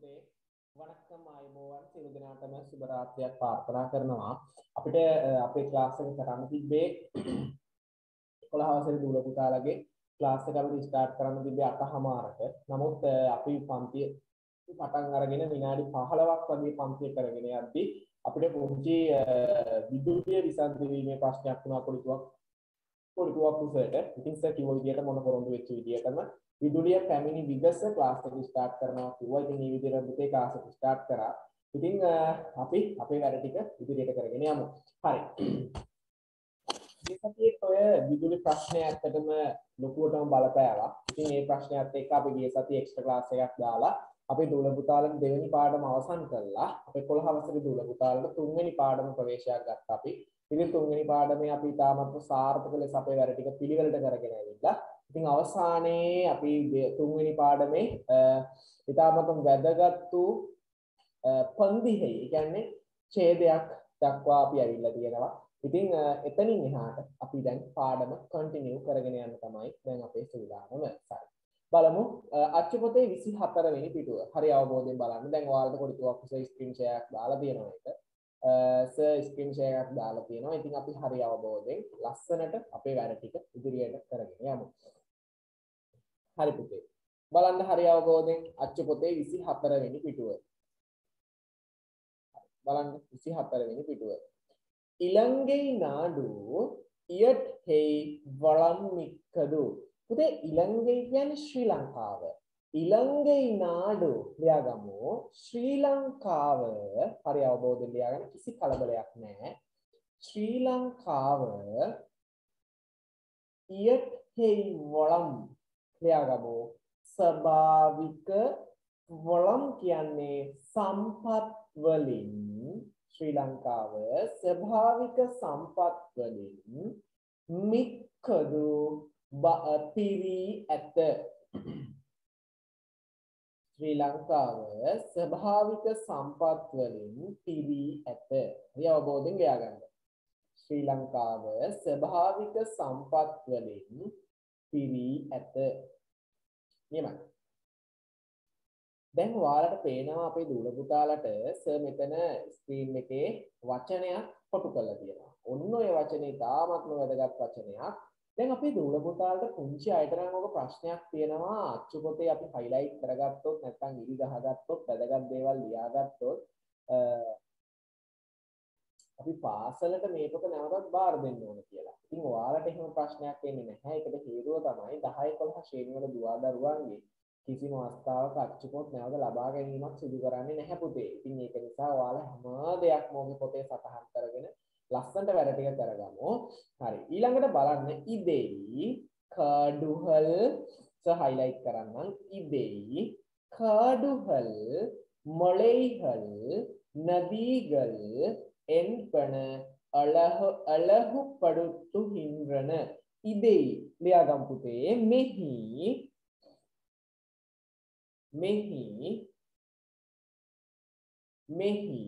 ඔබේ වණක්කම් ආයුබෝවන් සියලු දෙනාටම සුබ රාත්‍රියක් ප්‍රාර්ථනා කරනවා. අපිට අපේ ක්ලාස් එක කරන්න තිබ්බේ 11 වසරේ දුර පුතාලගේ ක්ලාස් එක අපිට ස්ටාර්ට් කරන්න තිබ්බේ 8:00ට. නමුත් අපි පන්තිය පටන් අරගෙන විනාඩි 15ක් වගේ පන්තිය කරගෙන යද්දී අපිට පුංචි විදුලිය විසන්ධි වීමේ ප්‍රශ්නයක් වුණා පොඩි කුවක් පොඩි කුවක් උසට. ඉතින් සර් කිව්ව විදියට මොන පොරොන්දු වෙච්ච විදියටම විදුලිය පැමිණි විගස ක්ලාස් එක ස්ටාර්ට් කරනවා කිව්වා. ඉතින් මේ විදිහට පුතේ ක්ලාස් එක ස්ටාර්ට් කරා. ඉතින් අපි අපේ වැඩ ටික ඉදිරියට කරගෙන යමු. හරි. මේ සතියේ ඔය විදුලි ප්‍රශ්නය ඇත්තටම ලොකුවටම බලපෑවා. ඉතින් මේ ප්‍රශ්නයත් එක්ක අපි ගිය සතියේ එක්ස්ට්‍රා ක්ලාස් එකක් දාලා අපි දූල පුතාලට දෙවෙනි පාඩම අවසන් කළා. අපි 11 වසරේ දූල පුතාලට තුන්වෙනි පාඩම ප්‍රවේශයක් ගත්තා අපි. ඉතින් තුන්වෙනි පාඩමේ අපි ඉතාමත්ම සාර්ථක ලෙස අපේ වැඩ ටික පිළිවෙලට කරගෙන ඇවිල්ලා ඉතින් අවසානයේ අපි තුන්වෙනි පාඩමේ ඉතාමත්ම වැදගත් වූ පන්දිහේ කියන්නේ ඡේදයක් දක්වා අපි ඇවිල්ලා තියෙනවා. ඉතින් එතනින් එහාට අපි දැන් පාඩම කන්ටිනියු කරගෙන යන්න තමයි දැන් අපේ සූදානම. සරි. බලමු අච්චපොතේ 24 වෙනි පිටුව. හරි අවබෝධයෙන් බලන්න. දැන් ඔයාලට පොඩි තුවක් උස ස්ක්‍රීන් ෂෙයාර් එකක් දාලා තියෙනවා ඒක. සර් ස්ක්‍රීන් ෂෙයාර් එකක් දාලා තියෙනවා. ඉතින් අපි හරි අවබෝධයෙන් ලස්සනට අපේ වැඩ ටික ඉදිරියට කරගෙන යමු. හරි පුතේ. බලන්න හරි අවබෝධයෙන් අච්චු පොතේ 24 වෙනි පිටුව. බලන්න 24 වෙනි පිටුව. ඉලංගෙයි නාඩු ඉයට් හේයි වළම්මික්කදු. පුතේ ඉලංගෙයි කියන්නේ ශ්‍රී ලංකාව. ඉලංගෙයි නාඩු ලියාගමු ශ්‍රී ලංකාව හරි අවබෝධයෙන් ලියාගන්න කිසි කලබලයක් නැහැ. ශ්‍රී ලංකාව ඉයට් හේයි වළම් ලියාගමු. ස්වභාවික වළම් කියන්නේ සම්පත් වලින් ශ්‍රී ලංකාව ස්වභාවික සම්පත් වලින් මික්කදු පිරී ඇත. ශ්‍රී ලංකාව ස්වභාවික සම්පත් වලින් පිරී ඇත. හරි අවබෝධයෙන් ගියා ගන්න. ශ්‍රී ලංකාව ස්වභාවික සම්පත් වලින් පිරී ඇත. නියමයි දැන් ඔයාලට පේනවා අපේ දූල පුතාලට සර් මෙතන ස්ක්‍රීන් එකේ වචනයක් කොටු කරලා තියෙනවා. ඔන්න ඔය වචනේ තාමත්ම වැදගත් වචනයක්. දැන් අපේ දූල පුතාලට පුංචි අයට නම් ඔක ප්‍රශ්නයක් තියෙනවා. අච්චු පොතේ අපි හයිලයිට් කරගත්තොත් නැත්නම් ඉරි ගහගත්තොත් වැදගත් දේවල් ලියාගත්තොත් අපි පාසලට මේකක නැවතත් බාර දෙන්න ඕන කියලා. ඉතින් ඔයාලට එහෙම ප්‍රශ්නයක් එන්නේ නැහැ. ඒකට හේතුව තමයි 10 11 ශ්‍රේණි වල දුවා දරුවන්ගේ කිසිම අවස්ථාවක අච්චුපොත් නැවත ලබා ගැනීමක් සිදු කරන්නේ නැහැ පුතේ. ඉතින් ඒක නිසා ඔයාලා හැම දෙයක්ම ඔබේ පොතේ සටහන් කරගෙන ලස්සනට වැඩ ටික කරගමු. හරි. ඊළඟට බලන්න ඉදෙයි කඩුහල් සහ highlight කරන්නම්. ඉදෙයි කඩුහල් මොලේහල් නදීගල් என்பன අලහ අලහු පඩුත්තු හිංග්‍රන ඉදෙයි ලියාගම් පුතේ මෙහි මෙහි මෙහි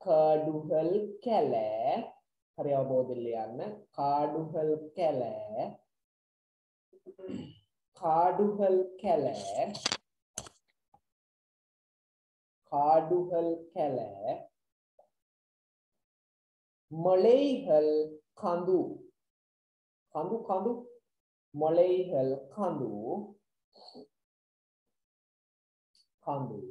කාඩුහල් කැලෑ හරි අවබෝධෙල්ල යන්න කාඩුහල් කැලෑ කාඩුහල් කැලෑ කාඩුහල් කැලෑ මලේහල් කඳු කඳු කඳු මලේහල් කඳු කඳු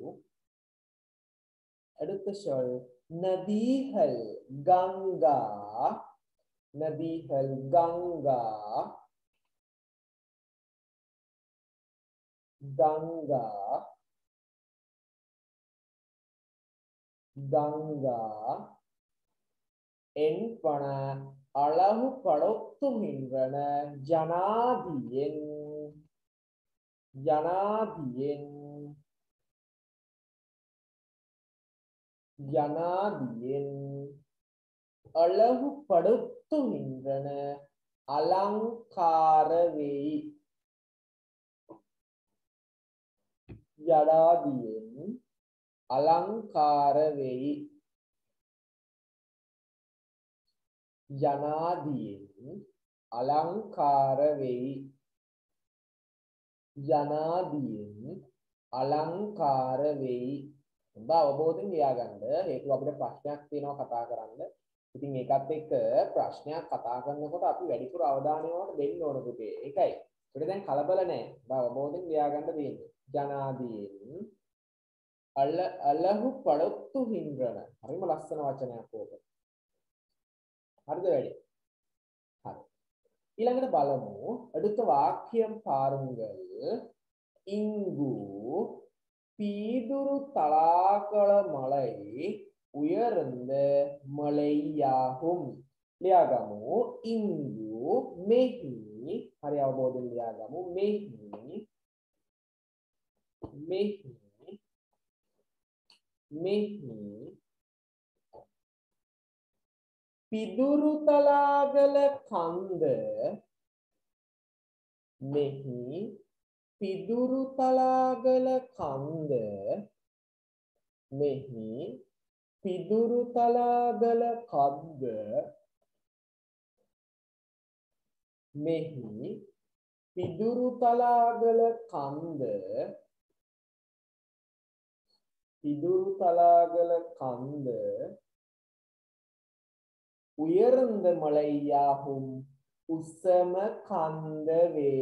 அடுத்த சொல் நதிகள் கங்கா நதிகள் கங்கா கங்கா ගංගා එන්පන අලහු පළොත්තු මින්වන ජනාදියෙන් ජනාදියෙන් ජනාදියෙන් අලහු පඩොත්තු මින්වන අලංකාර වෙයි. ජනාදියෙන් අලංකාර වෙයි යනාදීන් අලංකාර වෙයි යනාදීන් අලංකාර වෙයි හොඳ අවබෝධයෙන් ලියාගන්න. හේතුව අපිට ප්‍රශ්නයක් තියෙනවා කතා කරන්න. ඉතින් ඒකත් එක්ක ප්‍රශ්නයක් කතා කරනකොට අපි වැඩිපුර අවධානය වලට දෙන්න ඕන පුතේ. ඒකයි. ඒකට දැන් කලබල නැහැ හොඳ අවබෝධයෙන් ලියාගන්න තියෙන්නේ. ජනාදීන් අල අලහු පඩොත්තු හින්ද්‍රන. හරිම ලස්සන වචනයක් ඕක. හරිද වැඩි? හරි. ඊළඟට බලමු அடுத்த வாக்கியம் பாருங்கள் இங்கு பீதுரு தலாக்கள மலை உயர்ந்த මලයියාහුම් ලියාගමු ඉංගු මෙහි හරි අවබෝධයෙන් ලියාගමු මෙහි මෙහි මෙහි පිදුරු තලාගල කන්ද මෙහි පිදුරු තලාගල කන්ද මෙහි පිදුරු තලාගල කද්ද මෙහි පිදුරු තලාගල කන්ද පිදුරු තලාගල කන්ද உயர்ந்த மலையாகும் உசம கந்தவே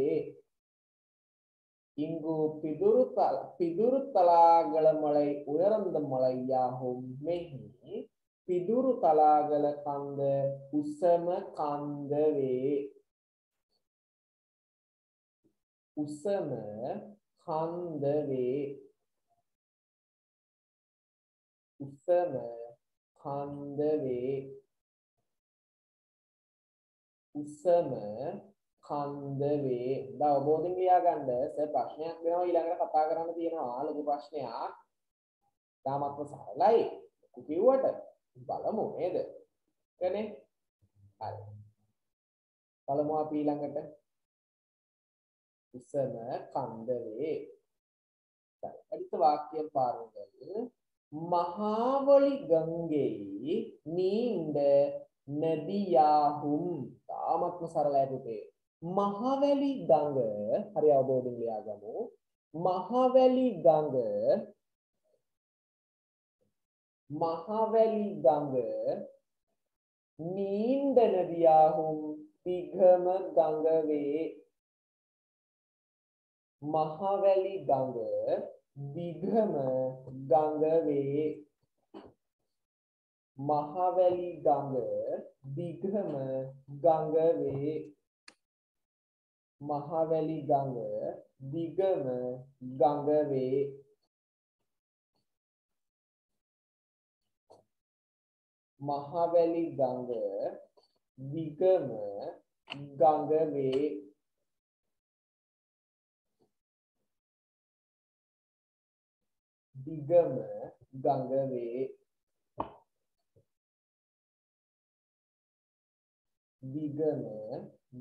இங்கு பிதுரு தல பிதுரு தலாகல மலை உயர்ந்த மலையாகும் மெஹி பிதுரு தலாகல கந்த உசம கந்தவே උසම කන්දවේ උසම කන්ද වේ උසම කන්ද වේ ද අවබෝධයෙන් ලියා ගන්න සර් ප්‍රශ්නයක් වෙනවා. ඊළඟට කතා කරන්න තියෙනවා ලොකු ප්‍රශ්නයක්. තාමත්ම සරලයි. කිව්වට බලමු නේද? කනේ හරි. බලමු අපි ඊළඟට. උසම කන්ද වේ හරි අනිත් වාක්‍ය පාරවල් මහාවලි ගංගෙයි නීන්ඩ නැදියාහුම්. තාමත්ම සරල ඇතිතේ. මහවැලි ගඟ හරි අවබෝධින් ලියාගමු. මහවැලි ගඟ මහවැලි ගඟ නීන්ඩ නැදියාහුම් දිගම ගඟ වේ මහවැලි ගඟ දිගම ගඟ වේ මහවැලි ගඟ දිගම ගඟ වේ මහවැලි ගඟ දිගම ගඟ වේ මහවැලි ගඟ දිගම ගඟ වේ දිගම ගඟ වේ දිගම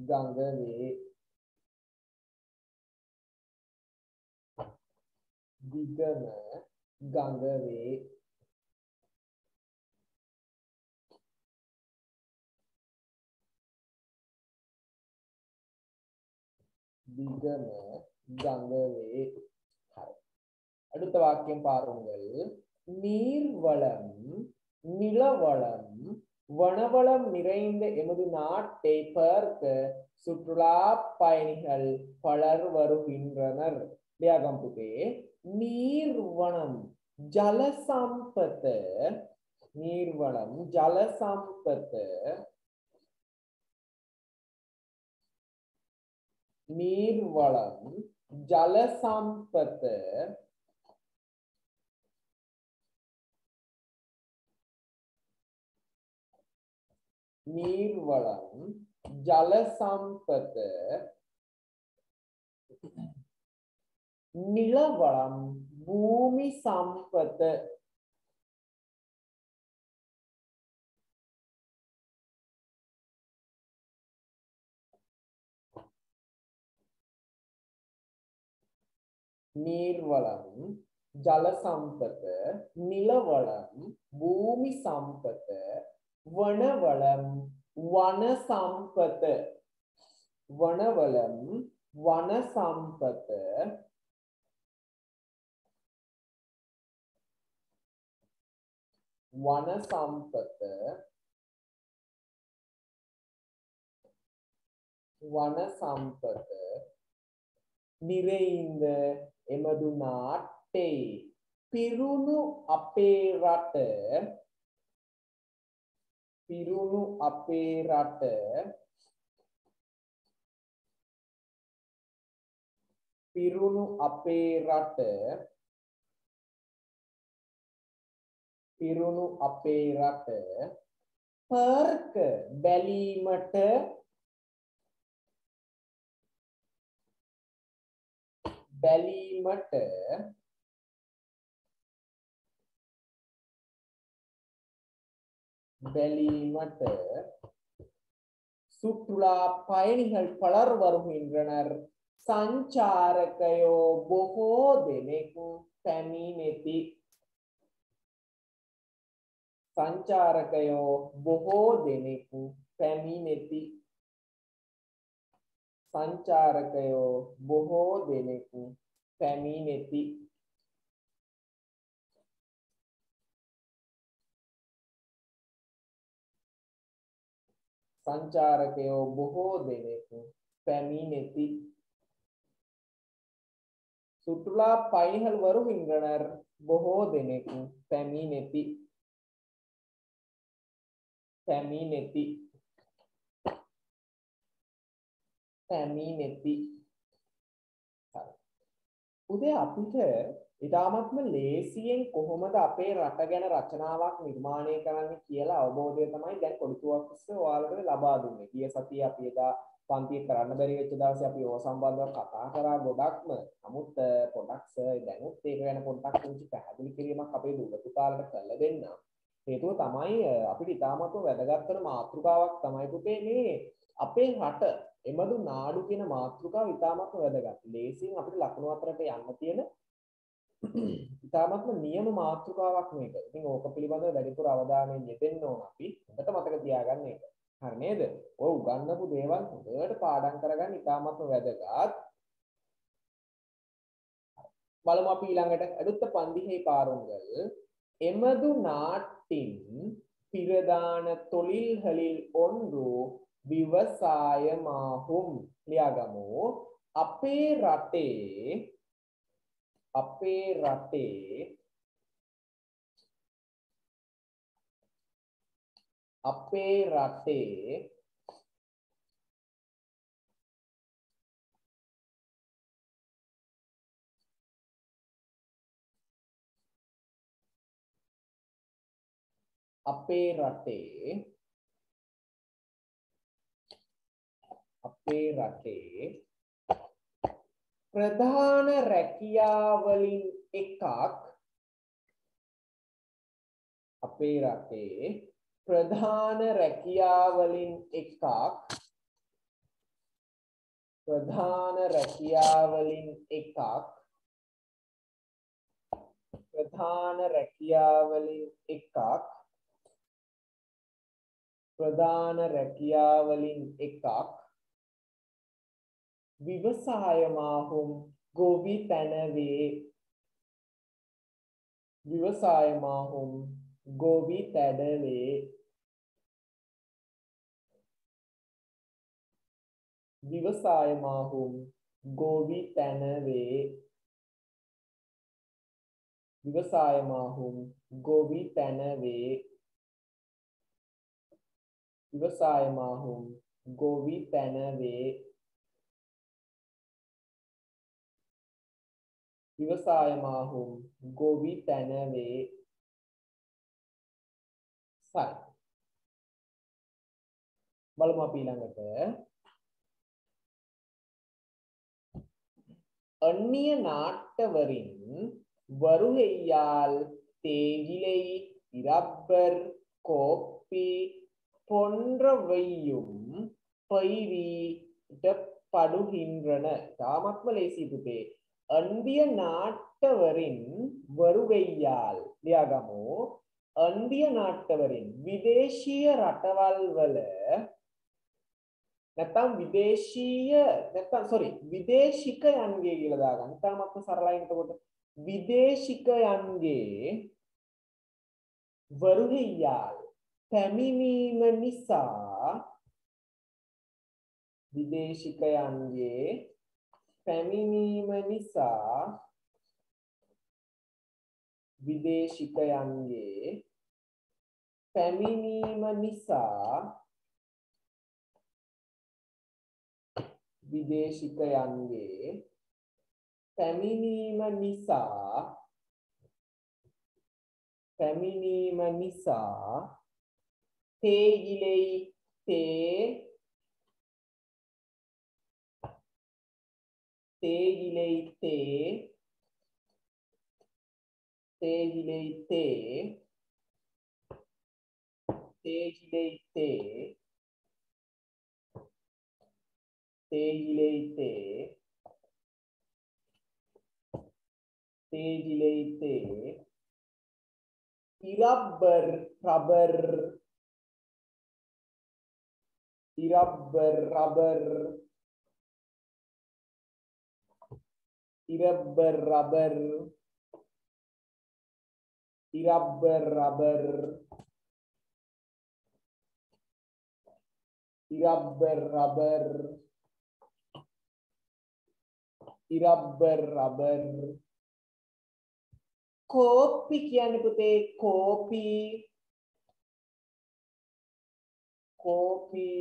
ගඟ වේ දිගම ගඟ වේ දිගම ගඟ වේ හරි அடுத்த வாக்கியம் பாருங்கள். நீர்வளம் நிலவளம் வனவளம் நிறைந்த எமது நாட்டை பார்க்க சுற்றுலா பயணிகள் பலர் வருகின்றனர். லியாகம்புகே நீர்வனம் ஜலசம்பத்த நீர்வளம் ஜலசம்பத்த நீர்வளம் ஜலசம்பத்த නීර්වලං ජල සම්පත නිලවලම් භූමි සම්පත. නීර්වලම් ජල සම්පත නිලවලම් භූමි සම්පත වනවලම් වන සම්පත වනවලම් වන සම්පත වන සම්පත වන සම්පත නිරෙයින්ද එමදුනාට්ටෙයි පිරුණු අපේ රට පිරුණු අපේ රට පිරුණු අපේ රට පිරුණු අපේ රට පර්ක බැලීමට බැලීමට බැලීමට சுற்றுலா பயணிகள் பலர் வருகின்றனர். සංචාරකයෝ බොහෝ දෙනෙකු පැමිණෙති සංචාරකයෝ බොහෝ දෙනෙකු පැමිණෙති සංචාරකයෝ බොහෝ දෙනෙකු පැමිණෙති සංචාරකයෝ බොහෝ දෙනෙක් පැමිණෙති. සුටුලා පයිහල්වරු හිංගනර් බොහෝ දෙනෙක් පැමිණෙති. පැමිණෙති. පැමිණෙති. උදේ අපිට ඉතාමත්ම ලේසියෙන් කොහොමද අපේ රට ගැන රචනාවක් නිර්මාණය කරන්න කියලා අවබෝධය තමයි දැන් කොඩිතුවක් ඔස්සේ ඔයාලට ලබා දුන්නේ. ගිය සතියේ අපි එදා පන්තියේ කරන්න බැරි වෙච්ච දවසේ අපි ඕව සම්බන්ධව කතා කරා ගොඩක්ම. නමුත් පොඩක් සර් දැනුත් ඒක ගැන පොඩ්ඩක් පුංචි පැහැදිලි කිරීමක් අපේ දුර පුතාලට කරලා දෙන්න. හේතුව තමයි අපිට ඉතාමත්ම වැදගත් වෙන මාතෘකාවක් තමයි පුතේ මේ අපේ රට එමදු නාඩු කියන මාතෘකාව ඉතාමත්ම වැදගත්. ලේසියෙන් අපිට ලකුණු අතරට යන්න තියෙන ඉතාමත්ම නියම මාතෘකාවක් මේක. ඉතින් ඕක පිළිබඳව වැඩිපුර අවධානය යෙදෙන්න ඕන අපි. හොඳට මතක තියාගන්න ඒක. හරි නේද? ඔය උගන්වපු දේවල් හොඳට පාඩම් කරගන්න ඉතාමත්ම වැදගත්. බලමු අපි ඊළඟට අලුත් පන්දිහේ පාරුංගල් එමදු නාටින් පිරදාන තොලිල් හලිල් ඔන්රු විවසාය මාහුම් ලියාගමු අපේ රටේ අපේ රටේ අපේ රටේ අපේ රටේ අපේ රටේ ප්‍රධාන රැකියාවලින් එකක් අපේ රටේ ප්‍රධාන රැකියාවලින් එකක් ප්‍රධාන රැකියාවලින් එකක් ප්‍රධාන රැකියාවලින් එකක් ප්‍රධාන රැකියාවලින් එකක් විවසායමාහුම් ගෝවි තැනවේ විවසායමාහුම් ගෝවි තැනවේ විවසායමාහුම් ගෝවි තැනවේ විවසායමාහුම් ගෝවි තැනවේ විවසායමාහුම් ගෝවි තැනවේ விவசாயமாகும் கோவி தனவே සයි බලමු අපි ඊළඟට அந்நிய நாட்டவரின் வருகையால் தேயிலை ரப்பர் கோப்பி போன்றவையும் பயிரிடப்படுகின்றன தாமத்ம லேசி புதே අන්දිය නාට්‍යවරින් වරුවෙයාල් ලියාගමු අන්දිය නාට්‍යවරින් විදේශීය රටවල් වල නැත්තම් විදේශීය නැත්තම් සෝරි විදේශිකයන්ගේ කියලා දාගන්න. තාමත්ම සරලයි එතකොට විදේශිකයන්ගේ වරුහෙයාල් පැමිණීම නිසා විදේශිකයන්ගේ පැමිණීම නිසා විදේශිකයන්ගේ පැමිණීම නිසා විදේශිකයන්ගේ පැමිණීම නිසා පැමිණීම නිසා තේගිලෙයි තේ තේගිලෙයි තේ தேயிலை தேயிலை தே தேயிலை தே தேயிலை தே தேயிலை தே இலப்பர் rubber இலப்பர் rubber irabber-rabber, irabber-rabber, irabber-rabber, irabber-rabber. kopi kian putih kopi. Kopi.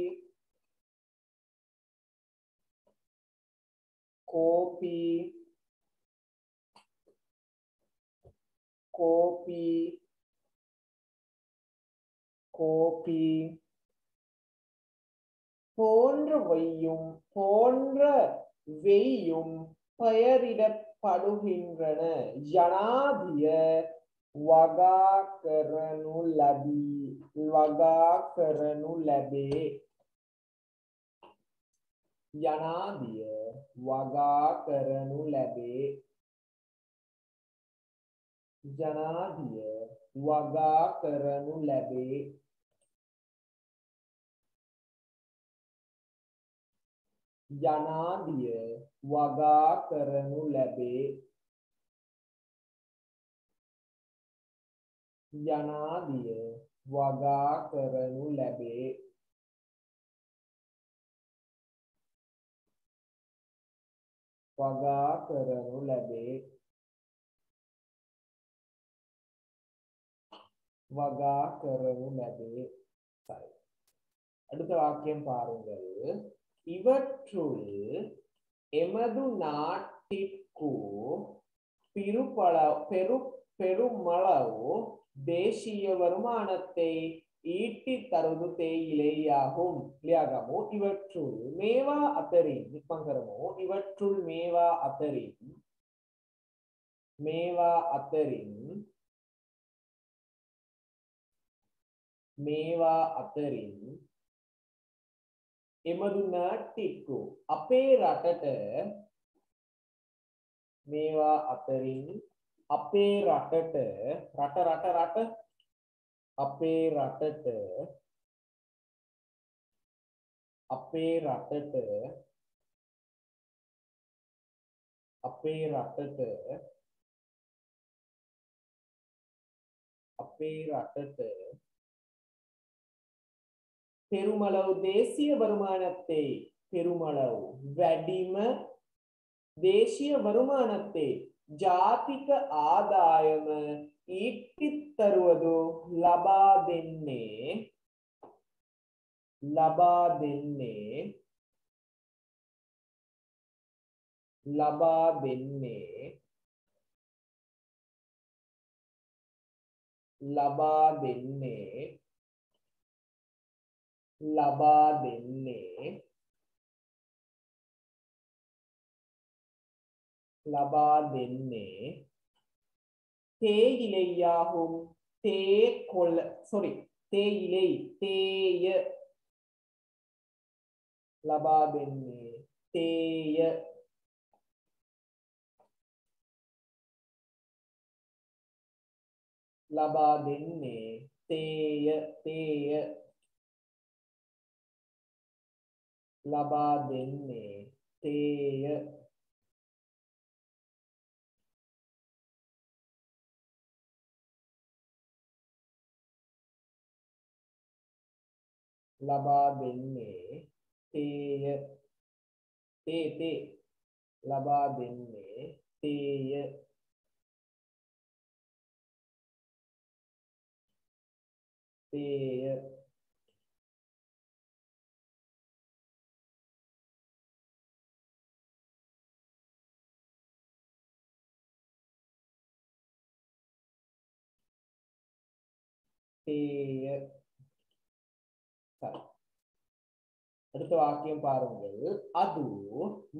Kopi. கோபி கோபி போன்ற வையும் போன்ற வெய்யும் பெயரிடப்படுகின்றன. ஜனாதிய வகாக்கரனுலபி வகாக்கரனுலபே ஜனாதிய வகாக்கரனுலபே කරනු ලැබේ යනාදිය වගා කරනු ලැබේ. ජනාදිය වගා කරනු ලැබේ. යනාදිය වගා කරනු ලැබේ. යනාදිය වගා කරනු ලැබේ. வகா கருணது சரி அடுத்த வாக்கியம் பாருங்கள். இவற்றுள் எமது நாட்டிற்கு பெருபள பெரு பெருமளவு தேசிய வருமானத்தை ஈட்டி தருவது தேயிலையாகும். இல்லையாகமோ? இவற்றுள் மேவா அத்தரின் பங்கரமோ இவற்றுள் மேவா அத்தரின் மேவா அத்தரின் මේවා අතරින් එමදු නාටික්කු අපේ රටට මේවා අතරින් අපේ රටට රට රට රට අපේ රටට අපේ රටට අපේ රටට අපේ රටට පෙරුමලව් දේශීය වරුමානත්තේ පෙරුමලව් වැඩිම දේශීය වරුමානත්තේ ජාතික ආදායම ඊටිත්තරවදු ලබා දෙන්නේ ලබා දෙන්නේ ලබා දෙන්නේ ලබා දෙන්නේ ලබා දෙන්නේ. ලබා දෙන්නේ. තේ ඉලෙයාහුම් තේ කොල් සොරි තේ ඉලෙයි තේය. ලබා දෙන්නේ තේය. ලබා දෙන්නේ තේය තේය. ලබා දෙන්නේ. තේය. ලබා දෙන්නේ. තේය. තේ තේ. ලබා දෙන්නේ. තේය. තේය. தீய சரி அடுத்த வாக்கியம் பாருங்கள் அது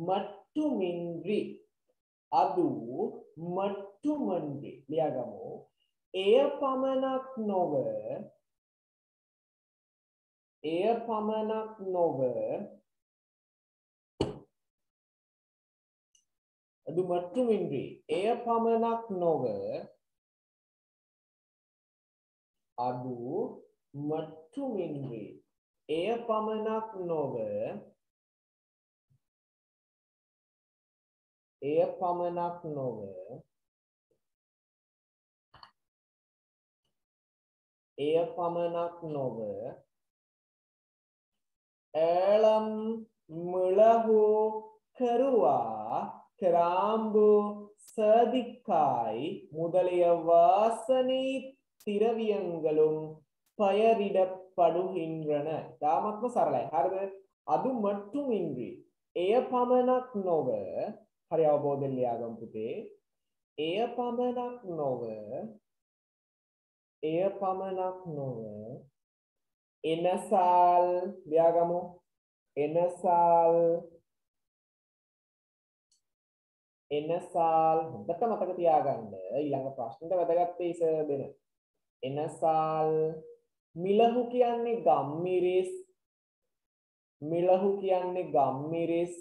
மட்டுமின்றி அது மட்டுமன்றி ලියාගමු එය පමණක් නොව එය පමණක් නොව அது மட்டுமின்றி එය පමණක් නොව අඩු මත්තුමින්හි එය පමණක් නොව එය පමණක් නොව එය පමණක් නොව ඇලම් මුලහු කරුවා ක්‍රාම්බු සදික්කායි මුදලිය වාසනී திரவியங்களும் பெயரிடப்படுகின்றன தாமத்ம சரளை ஹரது அது மட்டுமின்றி එය පමණක් නොව හරි අවබෝධෙන් ලියාගම් පුතේ. එය පමණක් නොව එය පමණක් නොව එනසාල් ලියාගමු. එනසාල් එනසාල් හොඳට මතක තියාගන්න. ඊළඟ ප්‍රශ්නෙට වැදගත් වෙයිස දෙන එනසාල් මිලහු කියන්නේ ගම්මිරිස් මිලහු කියන්නේ ගම්මිරිස්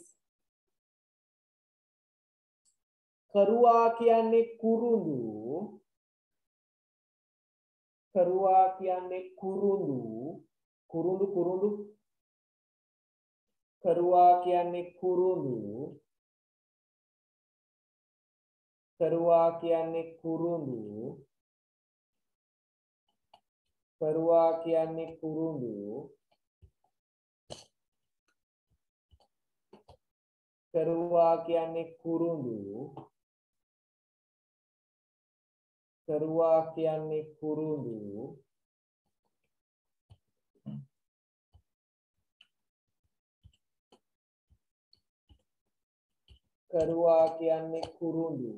කරුවා කියන්නේ කුරුඳු කරුවා කියන්නේ කුරුඳු කුරුඳු කුරුඳු කරුවා කියන්නේ කුරුඳු කරුවා කියන්නේ කුරුඳු කරුවා කියන්නේ කුරුඳු. කරුවා කියන්නේ කුරුඳු. කරුවා කියන්නේ කුරුඳු. කරුවා කියන්නේ කුරුඳු.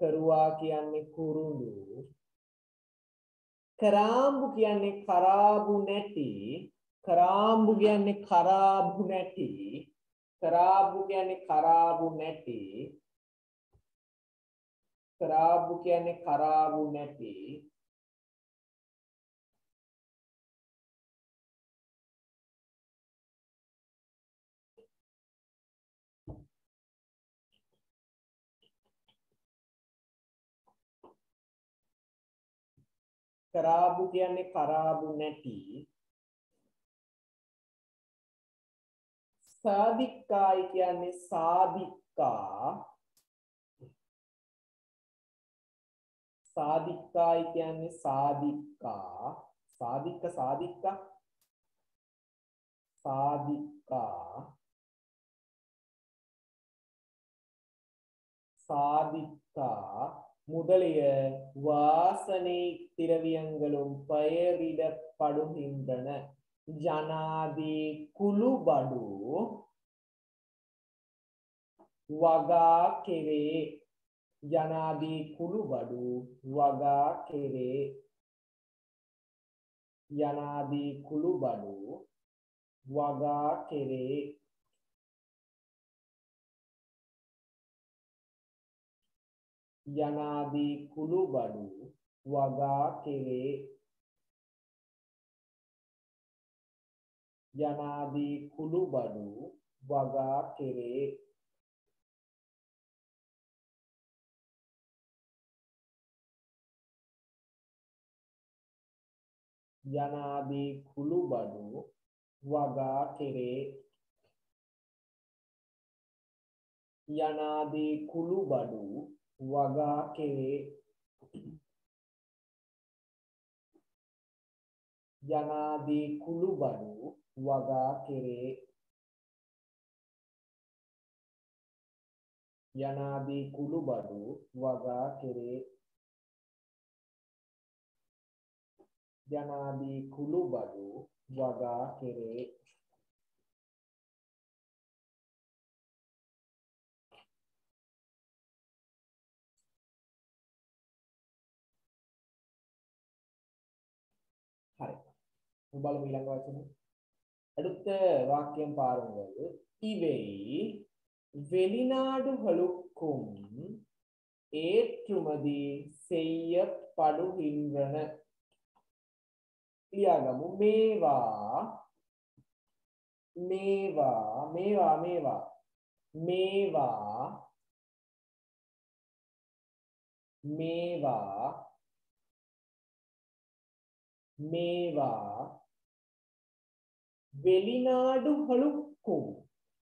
කරුවා කියන්නේ කුරුඳු. කරාම්බු කියන්නේ කරාබු නැටි කරාම්බු කියන්නේ කරාබු නැටි කරාබු කියන්නේ කරාබු නැටි කරාබු කියන්නේ කරාබු නැටි කරාබු කියන්නේ කරාබු නැටි. සාදික්කායි කියන්නේ සාදික්කා සාදික්කායි කියන්නේ සාදික්කා සාදික්ක සාදික්ක සාදික්කා සාදික්කා முதலிய வாசனை திரவியங்களும் பெயரிடப்படுகின்றன ஜனாதி குழுபடு වගා කෙරේ ජනාදී කුළුබඩු වගා කෙරේ යනාදී කුළුබඩු වගා කෙරේ යනාදී කුළුබඩු වගා කෙරේ. යනාදී කුළුබඩු වගා කෙරේ. යනාදී කුළුබඩු වගා කෙරේ. යනාදී කුළුබඩු වගා කෙරේ. යනාදී කුළුබඩු වගා කෙරේ. යනාදී කුළුබඩු වගා කෙරේ. යනාදී කුළුබඩු වගා කෙරේ. හරි බලමු ඊළඟ වචනේ அடுத்த வாக்கியம் பாருங்கள் இவை வெளிநாடுகளுக்கும் ஏற்றுமதி செய்யப்படுகின்றன ලියාගමු මේවා මේවා මේවා මේවා මේවා මේවා මේවා වෙලිනාඩු හලුක්කුම්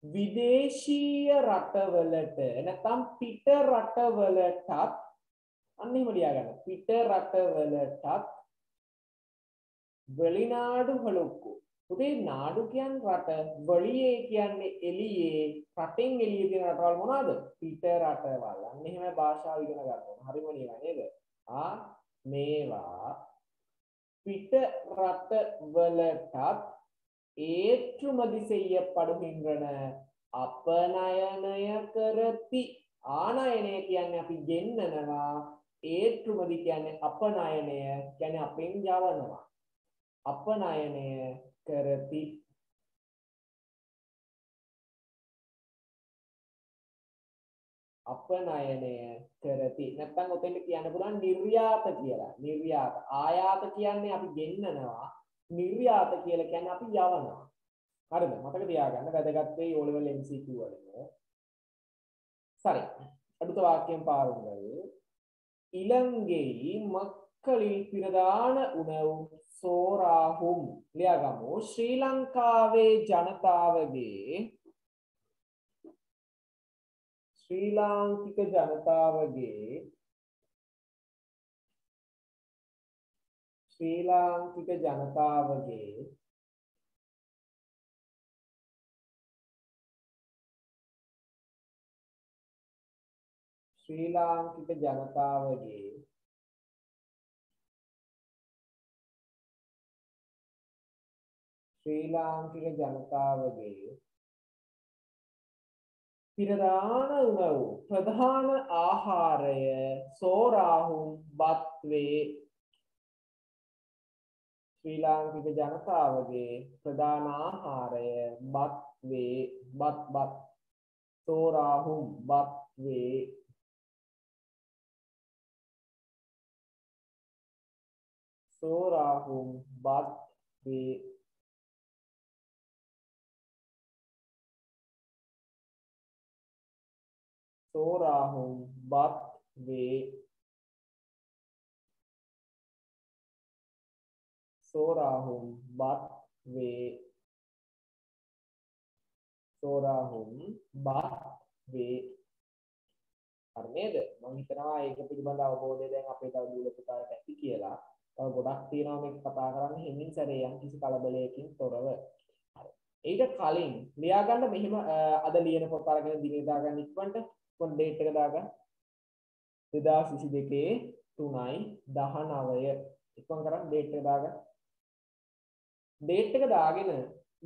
විදේශීය රටවලට නැතම් පිට රටවලටත් අන්න එහෙම ලියාගන්න. පිට රටවලටත් වෙලිනාඩු හලුක්කු. උදේ නාඩු කියන්නේ රට වලියේ කියන්නේ එළියේ රටෙන් එළියේ තියෙන රටවල් මොනවාද? පිට රටවල්. අන්න එහෙම භාෂාව ඉගෙන ගන්න ඕන. හරිම නේද නේද? ආ මේවා පිට රට වලටත් ஏற்றுமதி படுகின்றன අපනයනය කරති. ආනයනය කියන්නේ අපි ගෙන්නනවා. ඒற்றுමදි කියන්නේ අපනයනය කියන්නේ අපෙන් යවනවා. අපනයනය කරති. අපනයනය කරති. නැත්නම් ඔතෙන්ට කියන්න පුළුවන් නිර්යාත කියලා. නිර්යාත. ආයාත කියන්නේ අපි ගෙන්නනවා. නිර්යාත කියලා කියන්නේ අපි යවනවා. හරිද? මතක තියාගන්න වැදගත් වෙයි O level MCQ වලින්. සරි. අඩුත වාක්‍යයෙන් පාවිච්චි කරේ. ඉලංගෙයි මක්කලින් පිරදාන උනව් සෝරාහුම් ලියාගමු ශ්‍රී ලංකාවේ ජනතාවගේ ශ්‍රී ලාංකික ජනතාවගේ ශ්‍රී ලාංකික ජනතාවගේ ශ්‍රී ලාංකික ජනතාවගේ ශ්‍රී ලාංකික ජනතාවගේ ප්‍රධාන උණව් ප්‍රධාන ආහාරය සෝරාහුම් බත්වේ ශ්‍රී ලාංකික ජනතාවගේ ප්‍රධාන ආහාරය බත්වේ බත් බත් සෝරාහුම් බත්වේ සෝරාහුම් බත්වේ සෝරාහුම් බත් වේ. සෝරාහුම් බත් වේ. සෝරාහුම් බත් වේ. හරි නේද? මම හිතනවා ඒක පිළිබඳ අවබෝධය දැන් අපේ තව දුර පුතාට ඇති කියලා. තව ගොඩක් තියෙනවා මේක කතා කරන්න. හිමින් සැරේ යම් කිසි කලබලයකින් තොරව. හරි. ඊට කලින් ලියා ගන්න මෙහෙම අද ලියන පොත අරගෙන දිනේ දාගන්න ඉක්මනට කොන් ඩේට් එක දාගන්න. 2022 3යි 19 ඉක්මන් කරන් ඩේට් එක දාගන්න. ඩේට් එක දාගෙන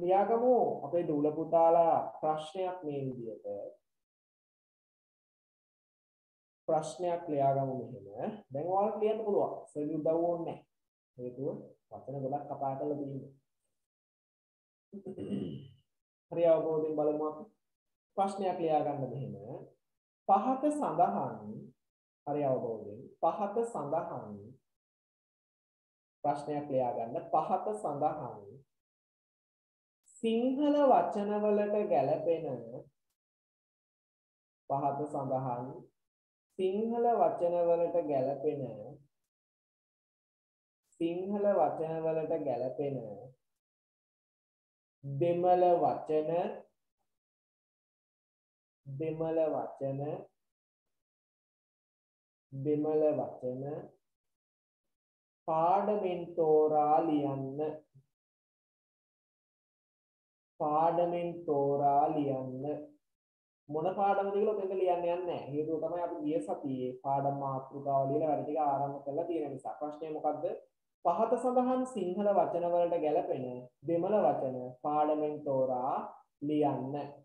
ලියාගමු. අපේ දූල පුතාලා ප්‍රශ්නයක් මේ විදිහට. ප්‍රශ්නයක් ලියාගමු මෙහෙම. දැන් ඔයාලට ලියන්න පුළුවන්. සර්ලි උදව් ඕනේ නැහැ. හේතුව වචන ගොඩක් කතා කරලා තියෙනවා. හරි අවබෝධයෙන් බලමු අපි. ප්‍රශ්නයක් ලියාගන්න මෙහෙම. පහත සඳහන් හරි අවබෝධයෙන් පහත සඳහන්. ප්‍රශ්නයක් ලියාගන්න. පහත සඳහන්. සිංහල වචනවලට ගැලපෙන පහත සඳහන්. සිංහල වචනවලට ගැලපෙන සිංහල වචනවලට ගැලපෙන දෙමළ වචන දෙමළ වචන දෙමළ වචන පාඩමෙන් තෝරා ලියන්න පාඩමෙන් තෝරා ලියන්න මොන පාඩමද කියලා ඔතෙන්ද ලියන්න යන්නේ නැහැ. හේතුව තමයි අපි ගිය සතියේ පාඩම් මාතෘකාව ලියලා වැඩ ටික ආරම්භ කරලා තියෙන නිසා. ප්‍රශ්නය මොකද්ද? පහත සඳහන් සිංහල වචන වලට ගැලපෙන දෙමළ වචන පාඩමෙන් තෝරා ලියන්න.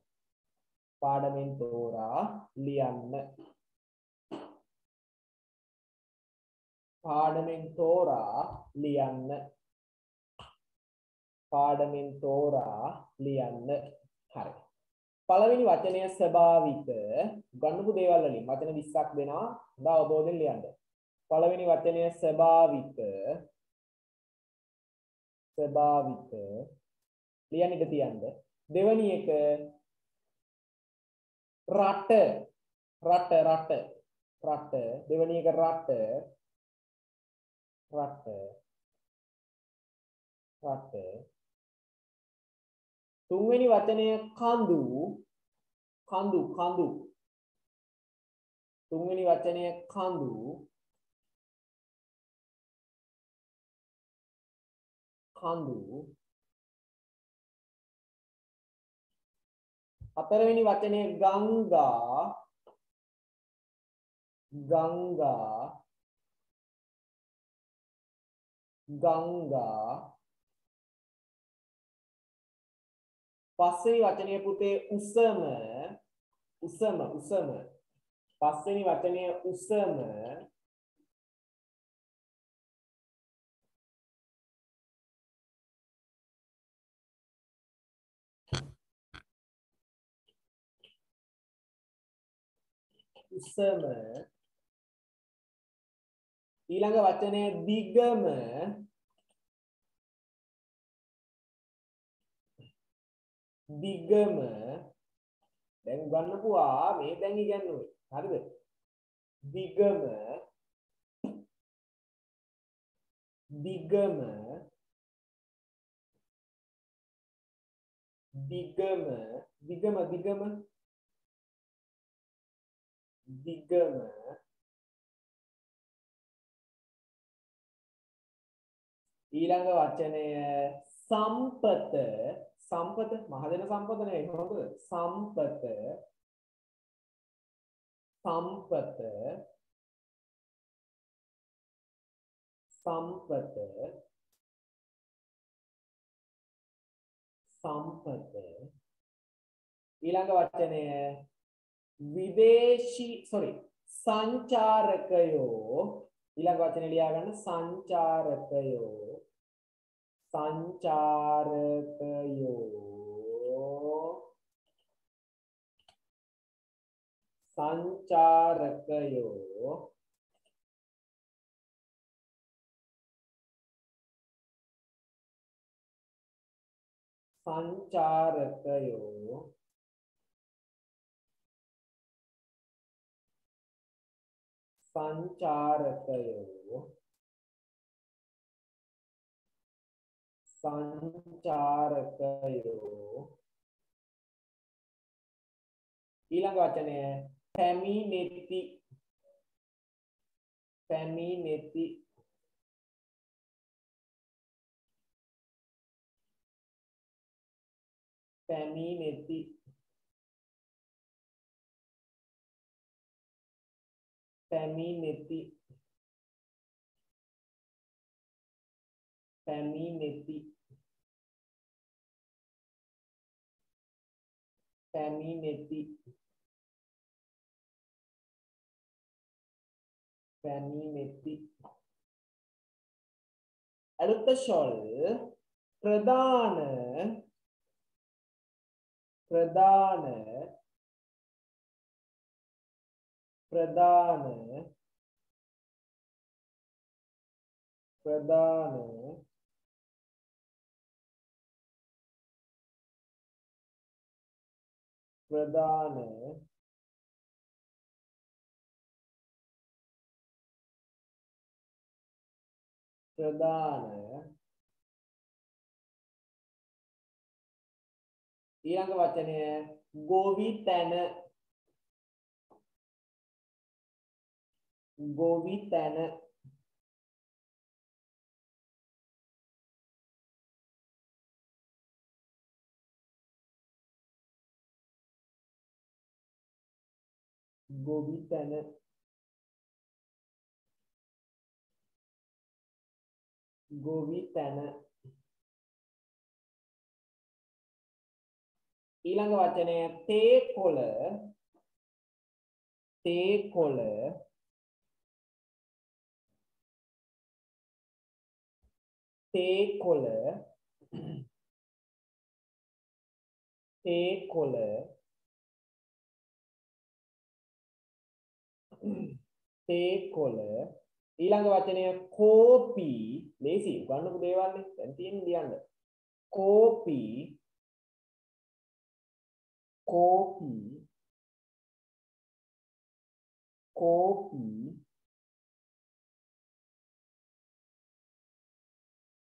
පාඩමෙන් තෝරා ලියන්න. පාඩමෙන් තෝරා ලියන්න. පාඩමෙන් තෝරා ලියන්න. හරි. පළවෙනි වචනය ස්වභාවික ගන්නපු දේවල් වලින් වචන 20ක් දෙනවා. හොඳ අවබෝධයෙන් ලියන්න. පළවෙනි වචනය ස්වභාවික ස්වභාවික ලියන්න ඉඳ තියන්න. දෙවැනි එක රට රට රට රට දෙවැනි එක රට රට රට. තුන්වෙනි වචනය කඳු කඳු කඳු. තුන්වෙනි වචනය කඳු. කඳු. හතරවෙනි වචනය ගංගා. ගංගා. ගංගා. පස්වෙනි වචනය පුතේ උසම. උසම උසම. පස්වෙනි වචනය උසම. උසම. ඊළඟ වචනය දිගම. දිගම. දැන් උගන්නපුවා මේ දැන් ඉගන්නුවේ. හරිද? දිගම. දිගම. දිගම. දිගම දිගම. දිගම ඊළඟ වචනය සම්පත. සම්පත මහදෙන සම්පත නෙවෙයි. මොකද? සම්පත. සම්පත. සම්පත. සම්පත. ඊළඟ වචනය විදේශී sorry සංචාරකයෝ ඊළඟ වචනේ ලියා ගන්න සංචාරකයෝ. සංචාරකයෝ. සංචාරකයෝ. සංචාරකයෝ. සංචාරකයෝ සංචාරකයෝ ඊළඟ වචනය පැමිණෙති. පැමිණෙති. පැමිණෙති. පැමිණෙති පැමිණෙති පැමිණෙති පැමිණෙති അടുത്ത ഷോൾ പ്രധാന പ്രധാന ප්‍රධාන ප්‍රධාන ප්‍රධාන ප්‍රධාන ඊළඟ වචනය ගෝවි තැන. ගොවි තැන ගොවි තැන ගොවි තැන ඊළඟ වචනය තේ කොළ තේ කොළ තේ කොළ ඊළඟ වචනය කෝපි. ලේසි උගන්නපු දේවල්නේ දැන් තියෙන්නේ ලියන්න කෝපි කෝපි කෝපි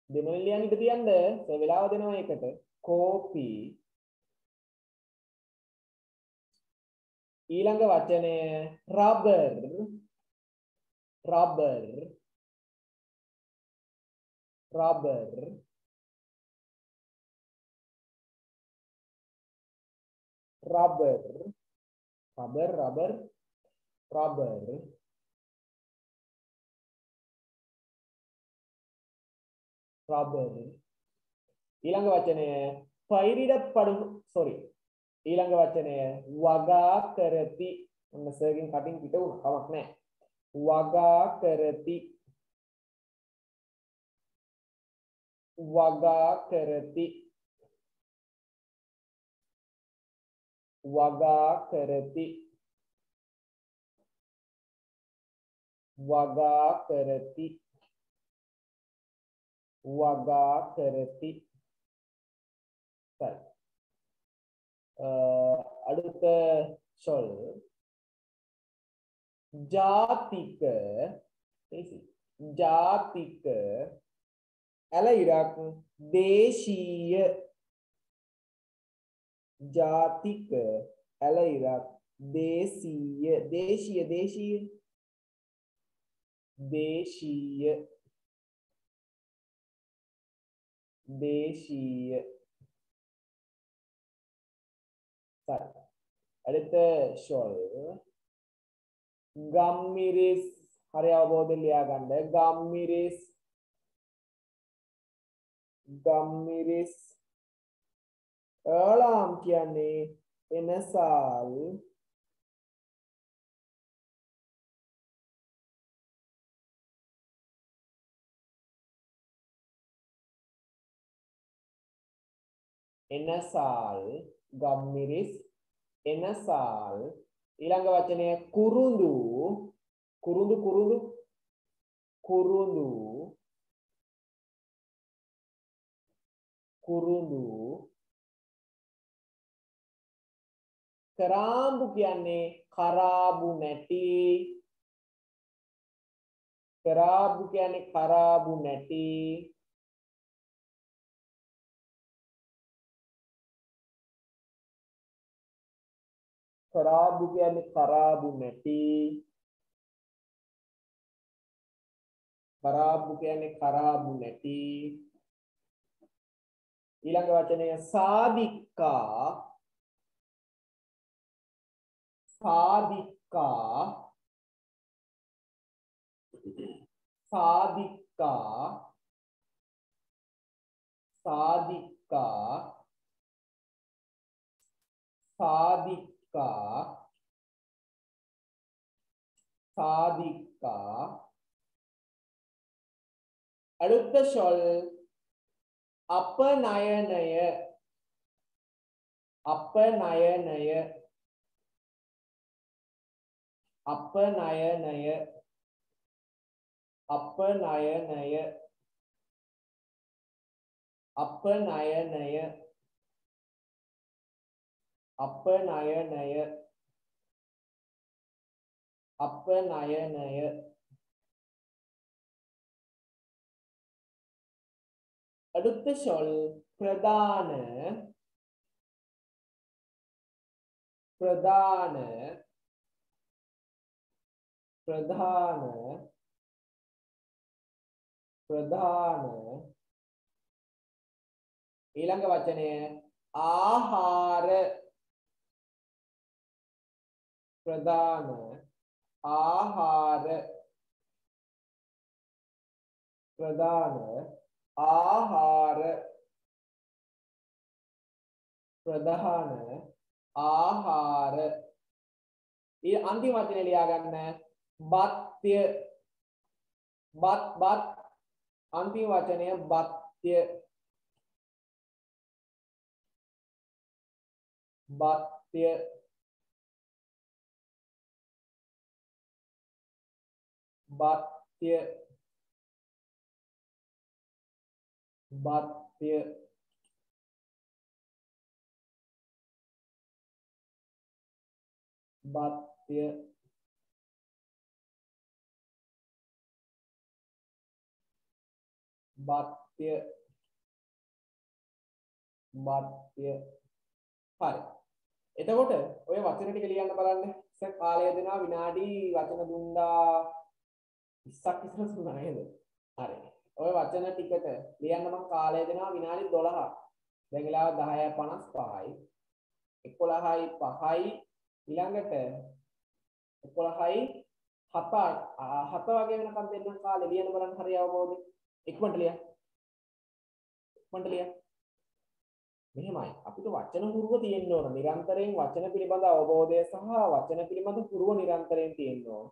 දෙමළ ලියන්න ඉඩ තියන්න. ඒ වෙලාව දෙනවා ඒකට. කෝපි ඊළඟ වචනය rubber rubber rubber rubber rubber rubber rubber rubber ඊළඟ වචනය පෛරිඩපඩු සොරි ඊළඟ වචනය වගා කරති. ඔන්න සර්ගෙන් කටින් පිට වුණා කමක් නැහැ. වගා කරති. වගා කරති. වගා කරති. වගා කරති. වගා කරති. අඩුත සොල්. ජාතික ජාතික ඇල ඉරක් දේශීය. ජාතික ඇල ඉරක් දේශීය. දේශීය දේශීය. දේශීය. දේශීය சரி அடுத்த சொல் ගම්මිරිස් හරි අවබෝධයෙන් ලියා ගන්න ගම්මිරිස් ගම්මිරිස් ඒලාම් කියන්නේ එනසාල් එනසාල් ගම්මිරිස් එනසාල්. ඊළඟ වචනය කුරුඳු. කුරුඳු කුරුඳු කුරුඳු. කුරුඳු. කරාඹු කියන්නේ කරාබු නැටි. කරාබු කියන්නේ කරාබු නැටි. කරාබු කියන්නේ කරාබු නැටි කරාබු කියන්නේ කරාබු නැටි ඊළඟ වචනය සාදික්කා සාදික්කා සාදික්කා සාදික්කා සාදික්කා சாதிக்கா அடுத்த சொல் அப்பநயனய அப்பநயனய அப்பநயனய அப்பநயனய அப்பநயனய අපනයනය අපනයනය അടുത്ത ഷോൾ പ്രധാന. പ്രധാന. പ്രധാന. പ്രധാന. ഇളങ്ക വചനയെ ആഹാര. ප්‍රධාන ආහාර. ප්‍රධාන ආහාර. ප්‍රධාන ආහාර. ඊ අන්තිම වචනේ ලියා ගන්න බත්ය. බත් බත්. අන්තිම වචනය බත්ය. බත්ය. බත්ය බත්ය බත්ය බත්ය බත්ය හරි එතකොට ඔය වචන ටික ලියන්න බලන්න. සර් කාලය දෙනවා විනාඩි වචන දුන්නා. 20ක් විතර දුන්නා නේද? හරි. ඔය වචන ටිකට ලියන්න මම කාලය දෙනවා විනාඩි 12ක් දැන් වෙලාව 10:55යි 11යි 5යි ඊළඟට 11යි 7 7 වගේ වෙනකම් දෙන්න කාලේ. ලියන්න බලන්න හරි අවබෝධයි. ඉක්මනට ලියන්න. ඉක්මනට ලියන්න. මෙහෙමයි. අපිට වචන හුරුව තියෙන්න ඕන. නිරන්තරයෙන් වචන පිළිබඳ අවබෝධය සහ වචන පිළිබඳ හුරුව නිරන්තරයෙන් තියෙන්න ඕන.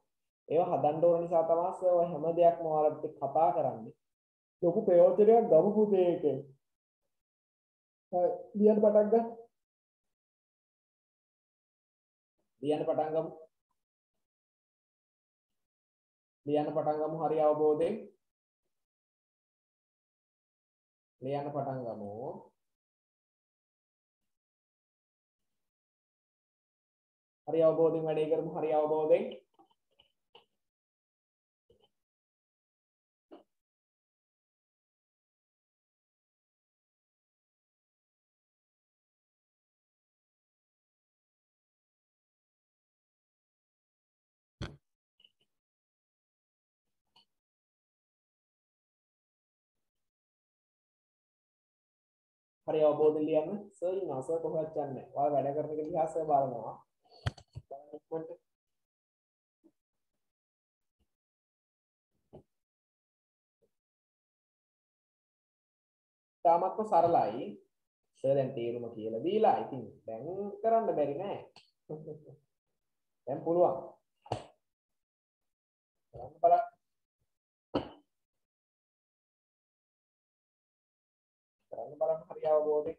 ඒවා හදන්න ඕන නිසා තමයි ඔය හැම දෙයක්ම ඔයාලට කතා කරන්නේ. ලොකු ප්‍රයෝජනයක් ගමු පුතේ එකෙන් හරි ලියන්න පටන් ගන්න. ලියන්න පටන් ගමු. ලියන්න පටන් ගමු හරි අවබෝධයෙන්. ලියන්න පටන් ගමු. හරි අවබෝධයෙන් වැඩේ කරමු හරි අවබෝධයෙන්. හරි අවබෝධයෙන් ලියන්න සර් ඉන්නවා. සර් කොහොමද යන්නේ? ඔයාලා වැඩ කරන එක දිහා සර් බලනවා. බලන්න ඉක්මනට තාමත්ම සරලයි. සර් දැන් තේරුම කියලා දීලා. ඉතින් දැන් කරන්න බැරි නෑ. දැන් පුළුවන්. කරන්න බලන්න. කරන්න බලන්න හරි අවබෝධයෙන්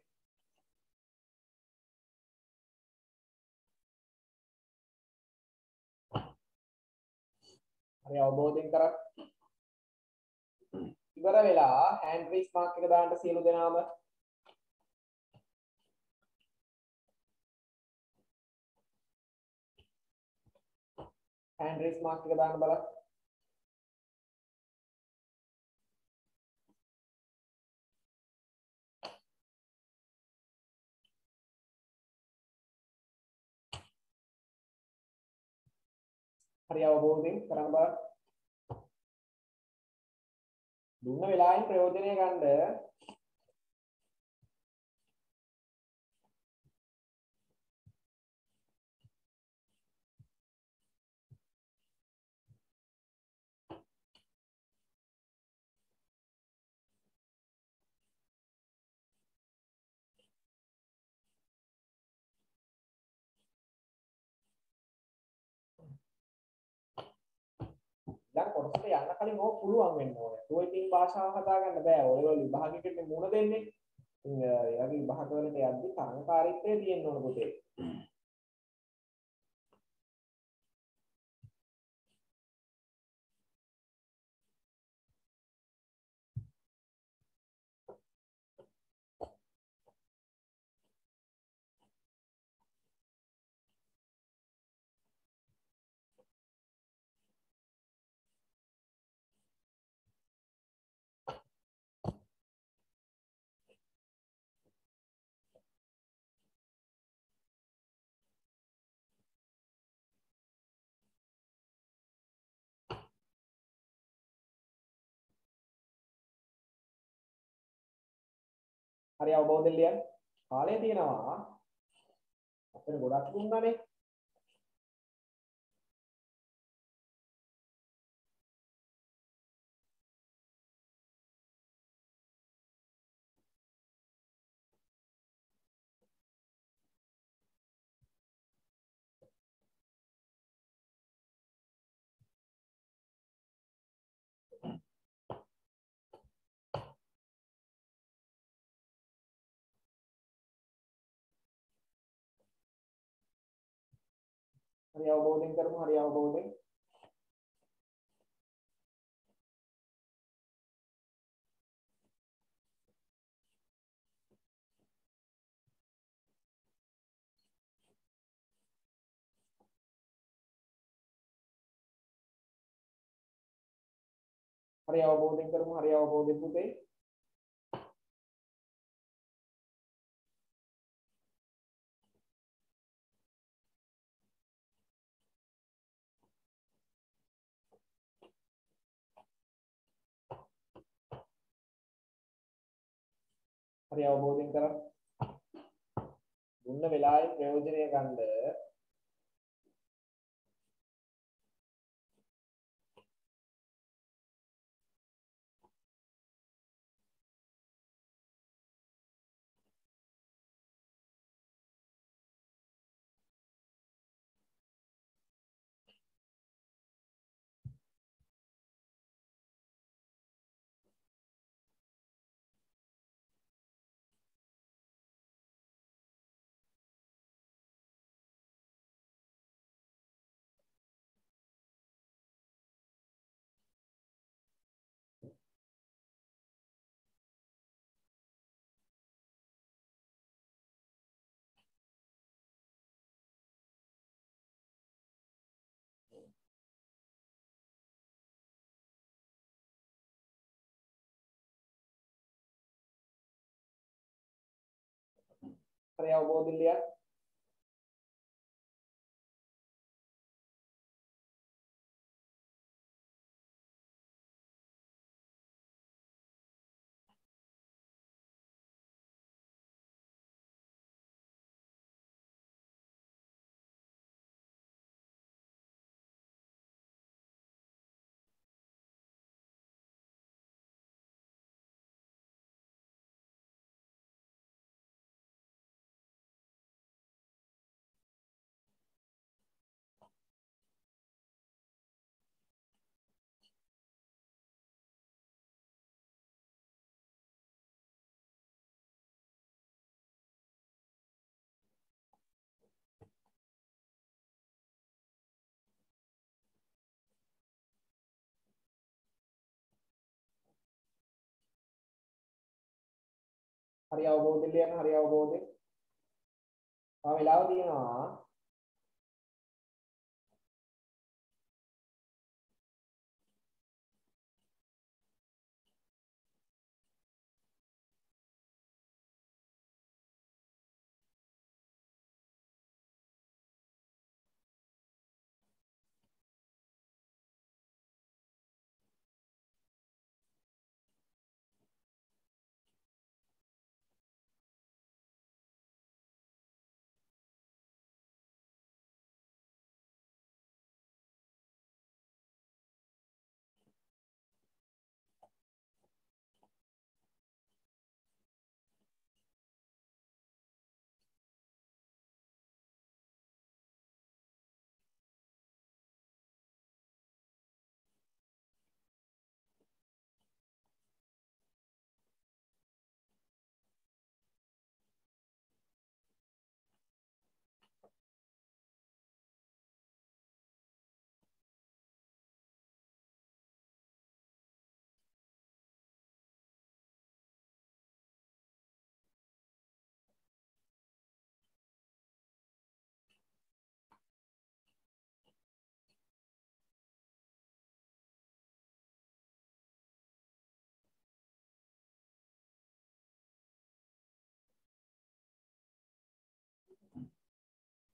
හරි අවබෝධයෙන් කරත්. ඉවර වෙලා හෑන්ඩ් රේස් මාක් එක දාන්න සියලු දෙනාම. හෑන්ඩ් රේස් මාක් එක දාන්න බලන්න. හරි අවබෝධයෙන් කරන්න බලන්න. දුන්න වෙලාවෙන් ප්‍රයෝජනය ගන්න. යන්න කලින් ඕක පුළුවන් වෙන්න ඕනේ. ටුවයිටින් භාෂාව හදාගන්න බෑ. ඔයගොල්ලෝ විභාගයකට මුණ දෙන්නේ. ඉතින් ඒ වගේ විභාග වලට යද්දි තරඟකාරීත්වය තියෙන්න ඕන පුතේ. හරි අවබෝධයෙන් ලියන්න. කාලය තියෙනවා. අපිට ගොඩක් දුන්නානේ. හරි අවබෝධයෙන් කරමු හරි අවබෝධයෙන් හරි අවබෝධයෙන් කරමු හරි අවබෝධයෙන් පුතේ හරි අවබෝධයෙන් කරා දුන්න වෙලාවේ ප්‍රයෝජනය ගන්න හරි අවබෝධයෙන් හරි අවබෝධයෙන් ලියන්න හරි අවබෝධයෙන් තව වෙලාව තියෙනවා.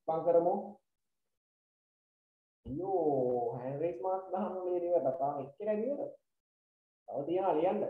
බං කරමු. අයියෝ හෑන්ඩ් රේස් මාක්ස් දාන්න ඕනේ ඉතින් තාම එච්චර ගියද තව තියනවා ලියන්න.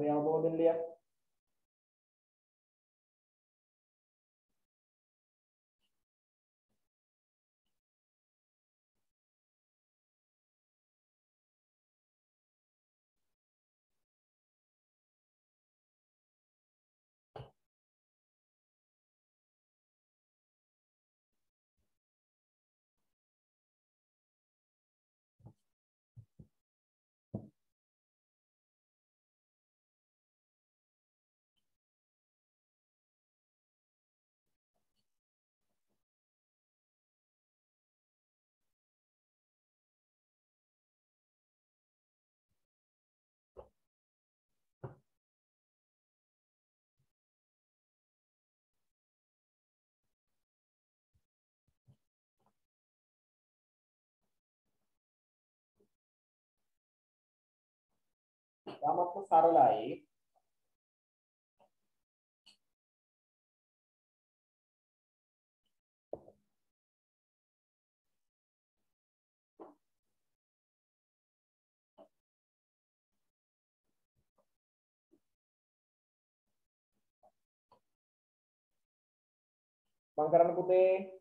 හරි අවබෝධයෙන් ලියන්න. තාමත්ම සරලයි. මං කරන්න පුතේ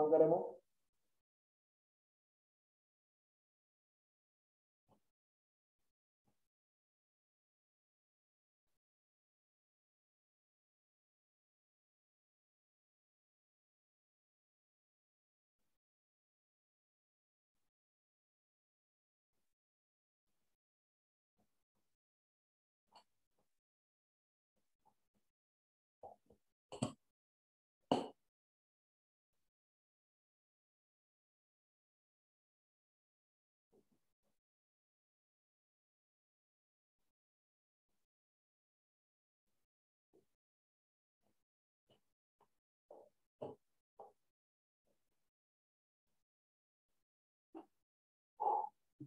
මං කරමු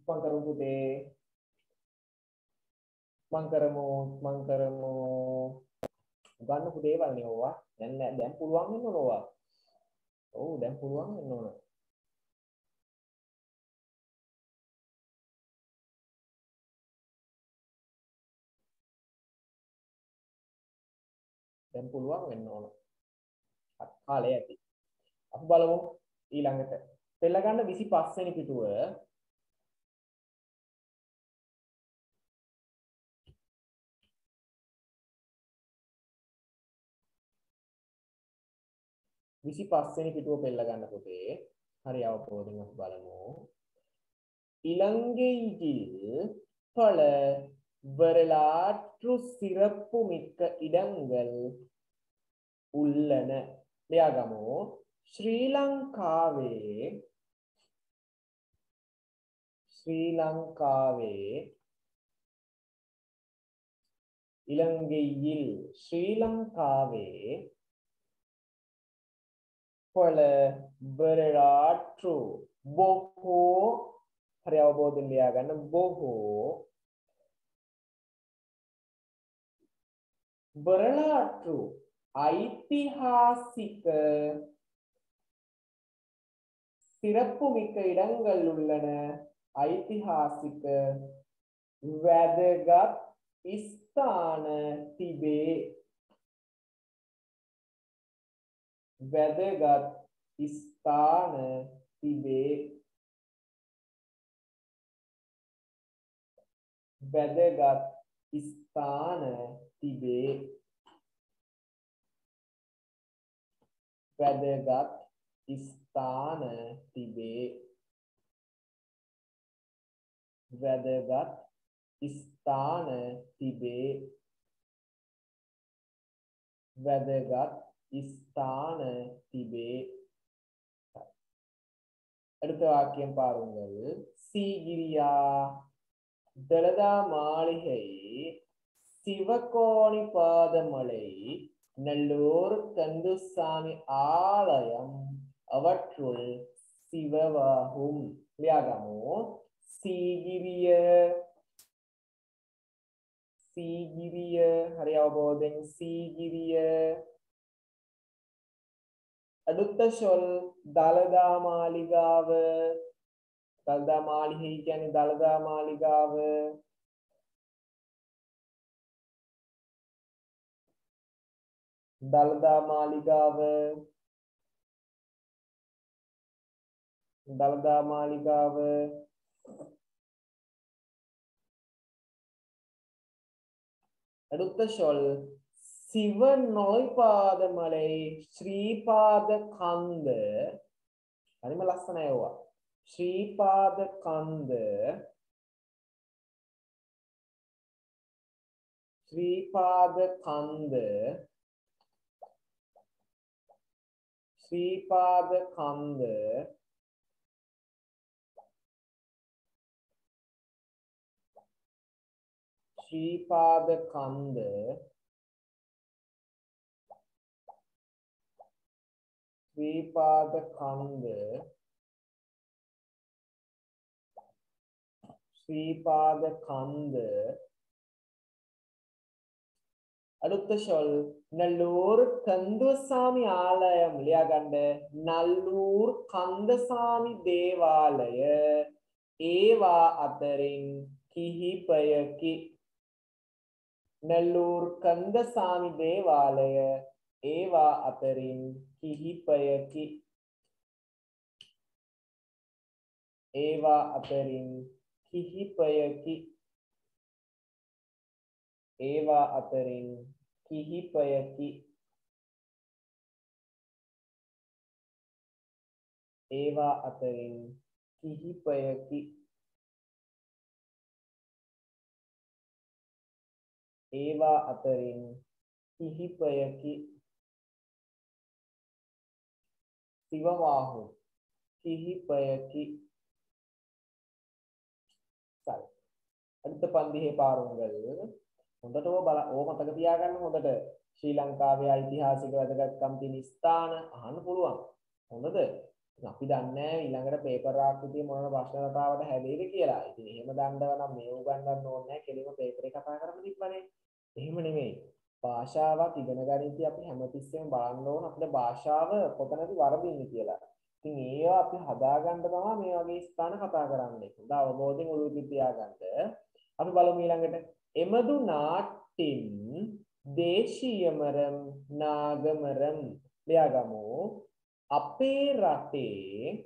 ඉක්මන් කරමු පුතේ ඉක්මන් කරමු ඉක්මන් කරමු. උගන්නපු දේවල් නේ ඕවා. දැන් නෑ දැන් පුළුවන් වෙන්න ඕන ඕවා. ඔව් දැන් පුළුවන් වෙන්න ඕන. දැන් පුළුවන් වෙන්න ඕන. කාලය ඇති. අපි බලමු ඊළඟට. පෙළ ගන්න 25 වෙනි පිටුව විසි පස්වෙනි පිටුව පෙල්ල ගන්න පුතේ හරි අවබෝධයෙන් අපි බලමු இலங்கையில் பல வரலாற்று சிறப்புமிக்க இடங்கள் உள்ளன ලියාගමු ශ්‍රී ලංකාවේ ශ්‍රී ලංකාවේ இலங்கையில் ශ්‍රී ලංකාවේ පොළ බරලා true බොහෝ හරි අවබෝධයෙන් ලියා ගන්න බොහෝ. බරලා true ஐතිஹாசிக சிறப்புமிக்க இடங்கள் உள்ளன ஐතිහාසික වැදගත් ස්ථාන තිබේ. වැදගත් ස්ථාන තිබේ වැදගත් ස්ථාන තිබේ වැදගත් ස්ථාන තිබේ වැදගත් ස්ථාන තිබේ වැදගත් ஸ்தான திபே அடுத்த வாக்கியம் பாருங்கள். சீகிரியா தலதா மாளிகை சிவகோணி பாதமலை நல்லூர் கந்துசாமி ஆலயம் அவற்றுள் சிவவாகும். இல்லையாகாமோ சீகிரிய சீகிரிய ஹரியாபோதன் சீகிரிய අදුත්ත ශොල් දළදා මාලිගාව දළදා මාලිහි කියන්නේ දළදා මාලිගාව දළදා මාලිගාව දළදා මාලිගාව අදුත්ත ශොල් සිව නොයිපාද මලයි ශ්‍රීපාද කන්ද හරිම ලස්සන ඇව්වා ශ්‍රීපාද කන්ද ශ්‍රීපාද කන්ද ශ්‍රීපාද කන්ද ශ්‍රීපාද කන්ද ද්විපාද කන්ද ශ්‍රීපාද කන්ද അടുത്ത ഷോൾ നല്ലൂർ കന്ദസ്വാമി ആലയം ഇല്ലയാ കണ്ട് നല്ലൂർ കന്ദസ്വാമി ദേവാലയ ഏവാ അത്തരിൻ കിഹിപയക്കി നല്ലൂർ കന്ദസ്വാമി ദേവാലയ ඒවා අතරින් කිහිපයකි ඒවා අතරින් කිහිපයකි ඒවා අතරින් කිහිපයකි ඒවා අතරින් කිහිපයකි ඒවා අතරින් කිහිපයකි සිවවාහු කිහිපයකි සල් අනිත් පන්දිහේ පාරුංගල් හොඳට ඕ බල ඕ මතක තියාගන්න හොඳට ශ්‍රී ලංකාවේ ඓතිහාසික වැදගත්කම් තියෙන ස්ථාන අහන්න පුළුවන් හොඳද අපි දන්නේ ඊළඟට පේපර් ආකෘතිය මොන ප්‍රශ්න රටාවට හැදෙයිද කියලා. ඉතින් එහෙම දන්නව නම් මේ උගන්වන්න ඕනේ නැහැ. කෙලිම පේපරේ කතා කරන්න තිබ්බනේ. එහෙම නෙමෙයි. භාෂාවක් ඉගෙන ගනිද්දී අපි හැමතිස්සෙම බලන්න ඕන අපේ භාෂාව කොතනද වරදින්නේ කියලා. ඉතින් ඒවා අපි හදාගන්න තමයි මේ වගේ ස්ථාන කතා කරන්නේ. හොඳ අවබෝධයෙන් ඔළුවේ තියාගන්න. අපි බලමු ඊළඟට එමදු නාට්‍යින් දේශීයමරම් නාගමරම් ලියාගමු. අපේ රටේ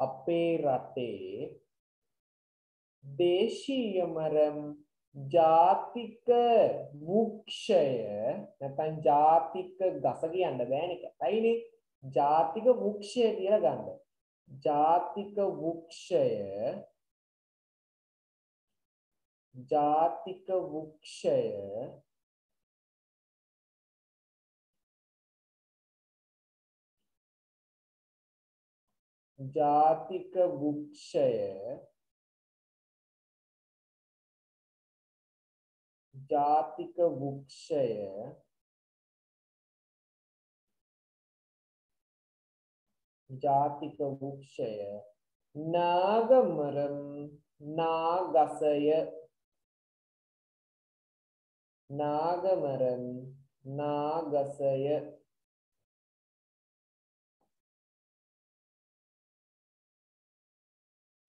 අපේ රටේ දේශීයමරම් ජාතික වෘක්ෂය නැත්නම් ජාතික ගස කියන්න බෑනේ ඇයිනේ ජාතික වෘක්ෂය කියලා ගන්න. ජාතික වෘක්ෂය ජාතික වෘක්ෂය ජාතික වෘක්ෂය ජාතික වෘක්ෂය ජාතික වෘක්ෂය නාගමරම් නාගසය නාගමරම් නාගසය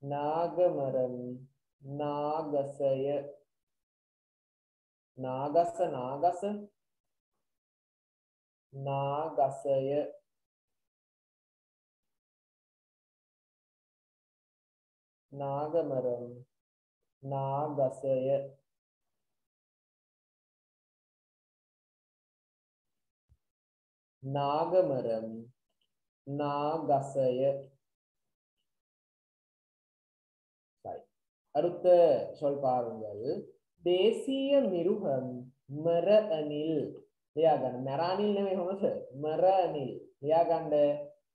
නාගමරම් නාගසය නාගස නාගස නාගසය නාගමරම් නාගසය நாகமரம் நாகசய சரி அடுத்த சொல் பாருங்கள் දේශීය නිරුහම් මර අනිල් ලියාගන්න. මර අනිල් නෙමෙයි හොඳට මර අනිල් ලියාගන්න.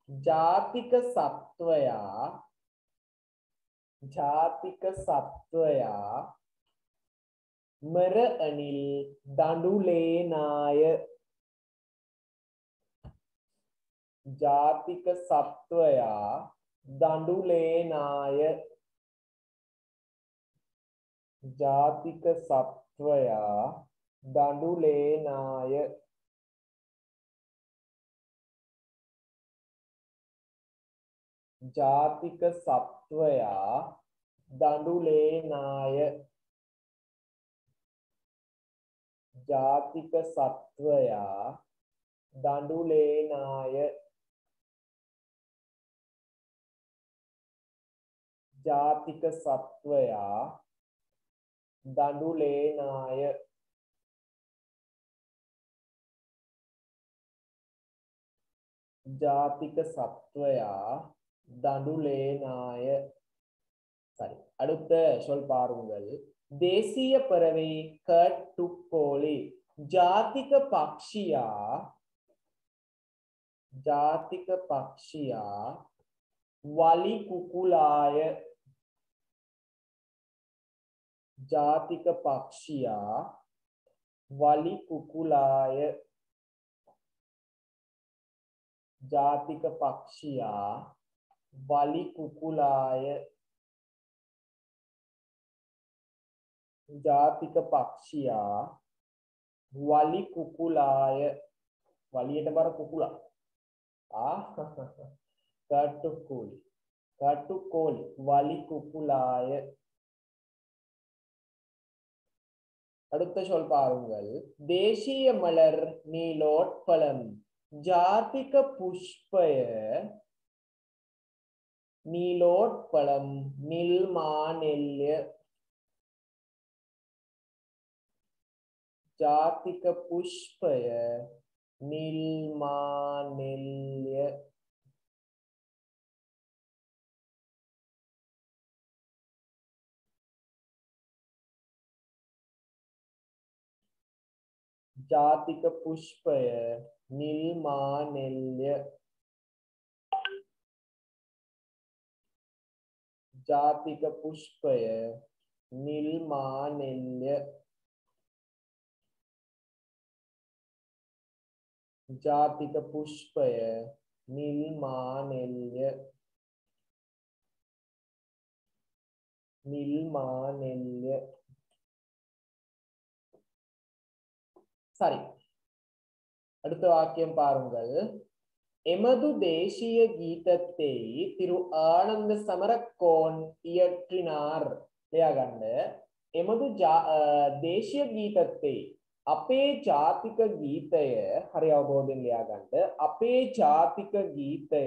ජාතික සත්වයා. ජාතික සත්වයා. මර අනිල් දඬුලේනාය. ජාතික සත්වයා දඬුලේනාය. ජාතික සත්වයා දඬුලේනාය. ජාතික සත්වයා දඬුලේනාය. ජාතික සත්වයා දඬුලේනාය. ජාතික සත්වයා දඬුලේනාය ජාතික சத்வயா தண்டுலேனாய சரி அடுத்த சொல் பாருங்கள் தேசிய பறவை கட்டுக்கோழி ஜாதிக பக்ஷியா ஜாதிக பக்ஷியா வலி குகுலாய ජාතික පක්ෂියා වලි කුකුලාය. ජාතික පක්ෂියා වලි කුකුලාය. ජාතික පක්ෂියා වලි කුකුලාය. වලියට බර කුකුලා. ආ. කටුකුලි කටුකෝලි වලි කුකුලාය. அடுத்த சொல் பாருங்கள். தேசிய மலர் நீலோட்பலம் ஜாதிக புஷ்பய நீலோட்பலம் நில்மாநில்ய ஜாதிக புஷ்பய நில்மாநில்ய ජාතික පුෂ්පය නිල්මානෙල්ය. ජාතික පුෂ්පය නිල්මානෙල්ය. ජාතික පුෂ්පය නිල්මානෙල්ය. නිල්මානෙල්ය. சரி அடுத்த வாக்கியம் பாருங்கள் எமது தேசிய கீதத்தை திரு ஆனந்த சமரக்கோன் இயற்றினார் ලියාගන්න එමදු දේශීය ගීතත්තේ අපේ ජාතික ගීතය හරි අවබෝධයෙන් ලියාගන්න අපේ ජාතික ගීතය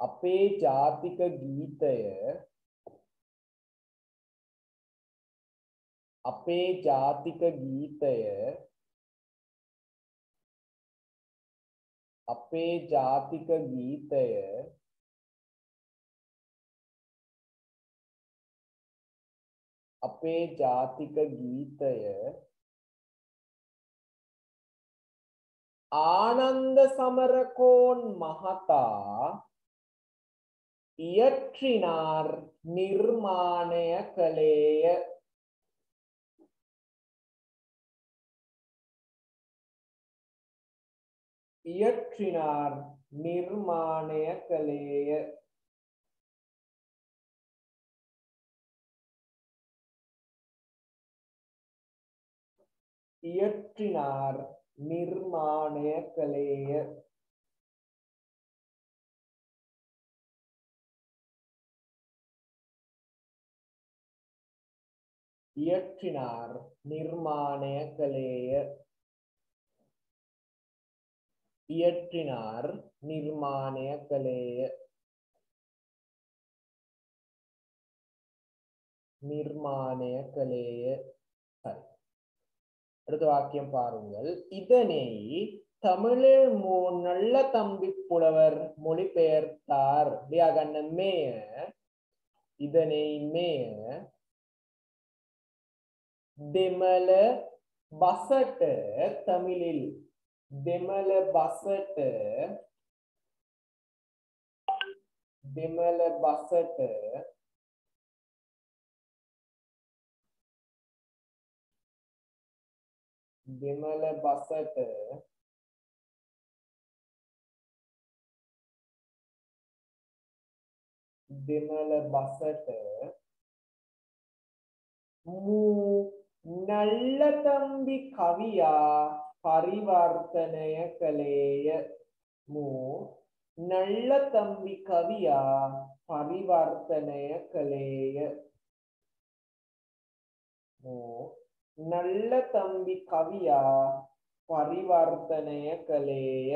අපේ ජාතික ගීතය අපේ ජාතික ගීතය අපේ ජාතික ගීතය අපේ ජාතික ගීතය ආනන්ද සමරකෝන් මහතා ඉයற்றிනාර් නිර්මාණය කළේය ඉයට්‍රිනාර් නිර්මාණය කළේය ඉයට්‍රිනාර් නිර්මාණය කළේය ඉයට්‍රිනාර් නිර්මාණය කළේය இயற்றினார் நிர்மாணய கலேய. நிர்மாணய கலேய. அடுத்த வாக்கியம் பாருங்கள். இதனை தமிழில் மூ நல்ல தம்பி புலவர் மொழிபெயர்த்தார். மேய. இதனை மேய. டிமல பசட்டு தமிழில் දෙමළ බසට දෙමළ බසට දෙමළ බසට දෙමළ බසට මූ නල්ලතම්බි කවියා පරිවර්තනය කළේය මූ නල්ලතම්බි කවියා පරිවර්තනය කළේය මූ නල්ලතම්බි කවියා පරිවර්තනය කළේය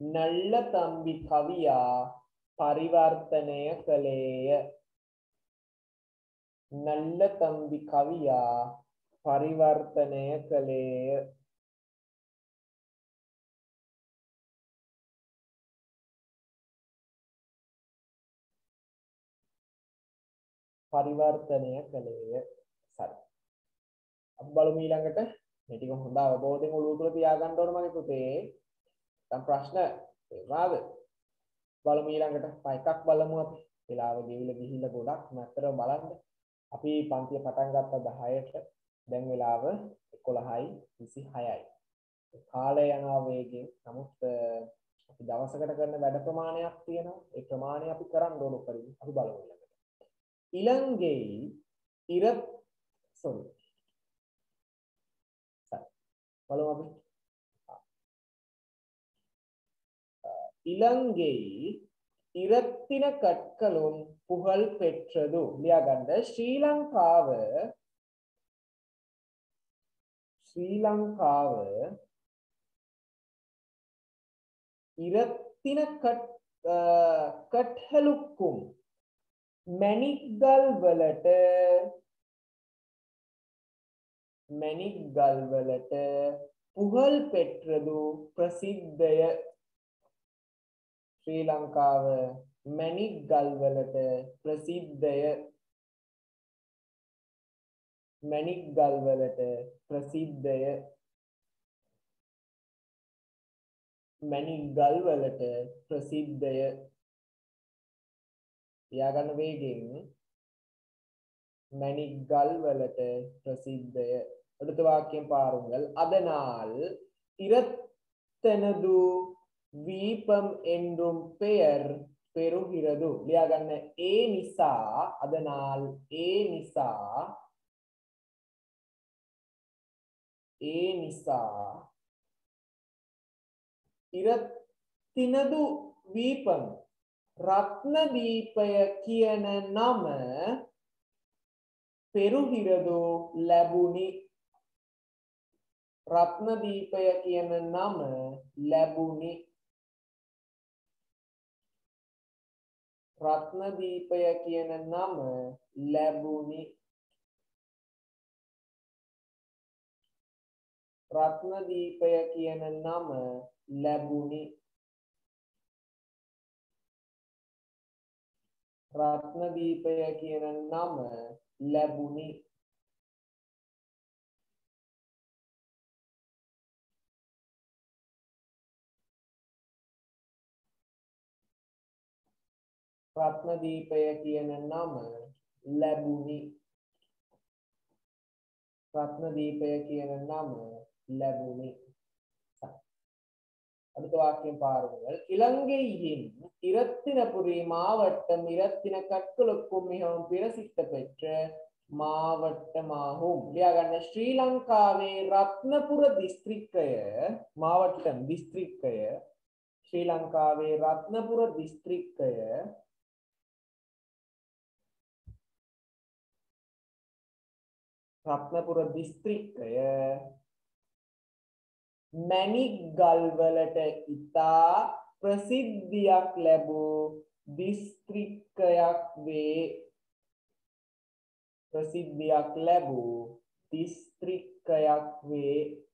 නල්ලතම්බි කවියා පරිවර්තනය කළේය නල්ලතම්බි කවියා පරිවර්තනය කළේය පරිවර්තනය කළේය සරි අපි බලමු ඊළඟට මේ ටික හොඳ අවබෝධයෙන් ඔළුව තුල තියාගන්න ඕන මගේ පුතේ. දැන් ප්‍රශ්න තේරුණාද බලමු ඊළඟට එකක් බලමු අපි. වෙලාව ගෙවිලා ගිහිල්ලා ගොඩක් නැතර බලන්න. අපි පන්තිය පටන් ගත්තා 10ට දැන් වෙලාව 11යි 26යි. කාලය යනවා වේගෙන්. නමුත් අපි දවසකට කරන වැඩ ප්‍රමාණයක් තියෙනවා. ඒ ප්‍රමාණය අපි කරන්න ඕන උපරිම අපි බලමු ඊළඟට. ඊළඟේ ඉර සෝරි. බලමු අපි. ඊළඟේ இரத்தின கற்களும் புகழ் பெற்றது இல்லையாகண்ட ஸ்ரீலங்காவு ஸ்ரீலங்காவு இரத்தின கட் கட்களுக்கும் மெனிக்கல் வலட்ட மெனிக்கல் வலட்ட புகழ் பெற்றது பிரசித்தய ශ්‍රී ලංකාව මැණික් ගල්වලට ප්‍රසිද්ධය. මැණික් ගල්වලට ප්‍රසිද්ධය. මැණික් ගල්වලට ප්‍රසිද්ධය. තියාගන්න වේගෙන්. මැණික් ගල්වලට ප්‍රසිද්ධය. அடுத்த வாக்கியம் பாருங்கள் அதனால் இரத்தனது දීපම් එන්ඩුම් පෙයර් පෙරුහිරදු ලියාගන්න ඒ නිසා අදනාල් ඒ නිසා ඒ නිසා ඉරතිනදු වීපම් රත්නදීපය කියන නම පෙරුහිරදු ලැබුණි රත්නදීපය කියන නම ලැබුණි රත්නදීපය කියන නම ලැබුණි. රත්නදීපය කියන නම ලැබුණි. රත්නදීපය කියන නම ලැබුණි. රත්නදීපය කියන නම ලැබුණි. රත්නදීපය කියන නම ලැබුණි. அடுத்த வாக்கியம் பாருங்கள் இலங்கையின் இரத்தினபுரி மாவட்டம் இரத்தின கற்களுக்கும் மிகவும் பிரசித்த பெற்ற மாவட்டமாகும் இல்லையா கண்ண ஸ்ரீலங்காவே ரத்னபுர திஸ்திரிக்கைய மாவட்டம் திஸ்திரிக்கைய ஸ்ரீலங்காவே ரத்னபுர திஸ்திரிக்கைய රත්නපුර දිස්ත්‍රික්කය මැණික් ගල්වලට ඉතා ප්‍රසිද්ධියක් ලැබූ දිස්ත්‍රික්කයක් වේ. ප්‍රසිද්ධියක් ලැබූ දිස්ත්‍රික්කයක් වේ.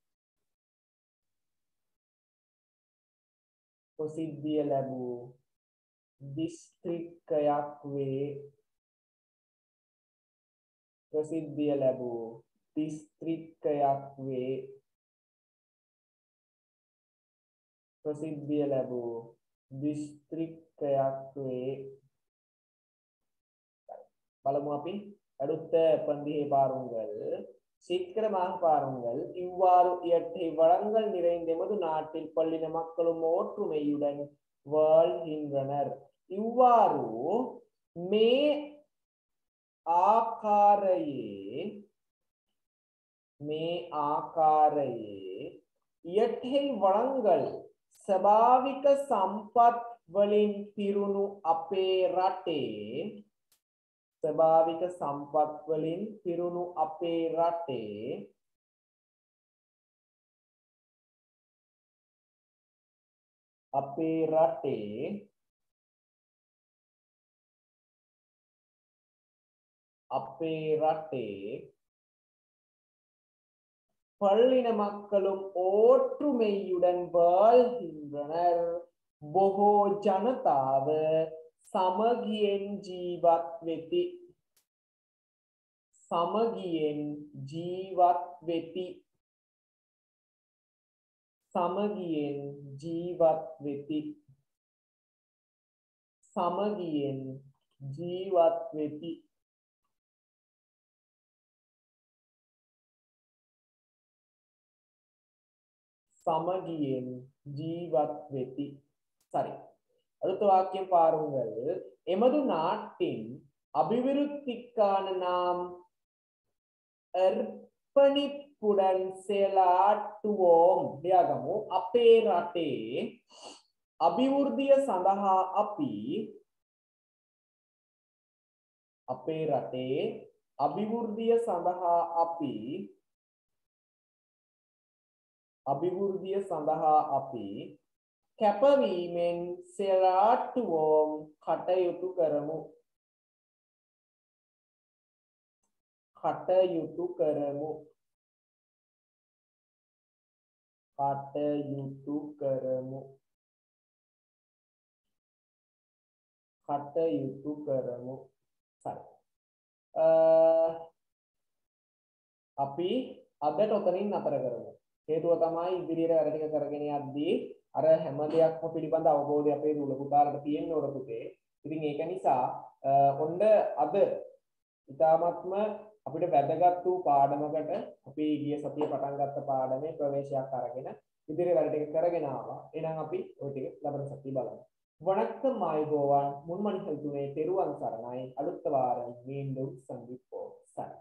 ප්‍රසිද්ධිය ලැබූ දිස්ත්‍රික්කයක් වේ. ප්‍රසිද්ධිය ලැබූ දිස්ත්‍රික්කයක් වේ ප්‍රසිද්ධිය ලැබූ දිස්ත්‍රික්කයක් වේ බලමු අපි அடுத்த பந்திகை பாருங்கள் சீக்கிரமாக பாருங்கள் இவ்வாறு இயற்கை வளங்கள் நிறைந்த எமது நாட்டில் பள்ளின மக்களும் ஒற்றுமையுடன் வாழ்கின்றனர் இவ்வாறு மே ආකාරයේ මේ ආකාරයේ යටෙහි වළංගල් ස්වභාවික සම්පත් වලින් පිරුණු අපේ රටේ ස්වභාවික සම්පත් වලින් පිරුණු අපේ රටේ අපේ රටේ අපේ රටේ பள்ளின மக்களும் ஓற்றுமையுடன் வாழ்கின்றனர் බොහෝ ජනතාව සමගියෙන් ජීවත් වෙති සමගියෙන් ජීවත් වෙති සමගියෙන් ජීවත් වෙති සමගියෙන් ජීවත් වෙති සමගියෙන් ජීවත් වෙති. සරි. අලුත් වාක්‍යයෙන් පාරුම් ගල් එමදු නාට්‍යින් අභිවිරුත්තිකාන නාම් අර්පණිපුඩන් සෙලාට්ටුවෝම් ලියාගමු අපේ රටේ අභිවෘද්ධිය සඳහා අපි අපේ රටේ අභිවෘද්ධිය සඳහා අපි අභිවෘද්ධිය සඳහා අපි කැපවීමෙන් සෙරාට්ටුවෝම් කටයුතු කරමු. කටයුතු කරමු. කටයුතු කරමු. කටයුතු කරමු. සරි. අපි අදට ඔතනින් නතර කරමු. හේතුව තමයි ඉදිරියට වැඩ ටික කරගෙන යද්දී අර හැම දෙයක්ම පිළිබඳ අවබෝධය අපේ දුල පුතාලට තියෙන්න ඕන පුතේ. ඉතින් ඒක නිසා ඔන්න අද ඉතාමත්ම අපිට වැදගත් වූ පාඩමකට අපි ගිය සතිය පටන් ගත්ත පාඩමේ ප්‍රවේශයක් අරගෙන ඉදිරි වැඩ ටික කරගෙන ආවා. එහෙනම් අපි ওই ටික ලබන සතිය බලමු. வணக்கம் மாய்கோவான் முன்மணிகள் துணை தெருவான் சரணாய் அடுத்த வாரம் மீண்டும் சந்திப்போம் சரி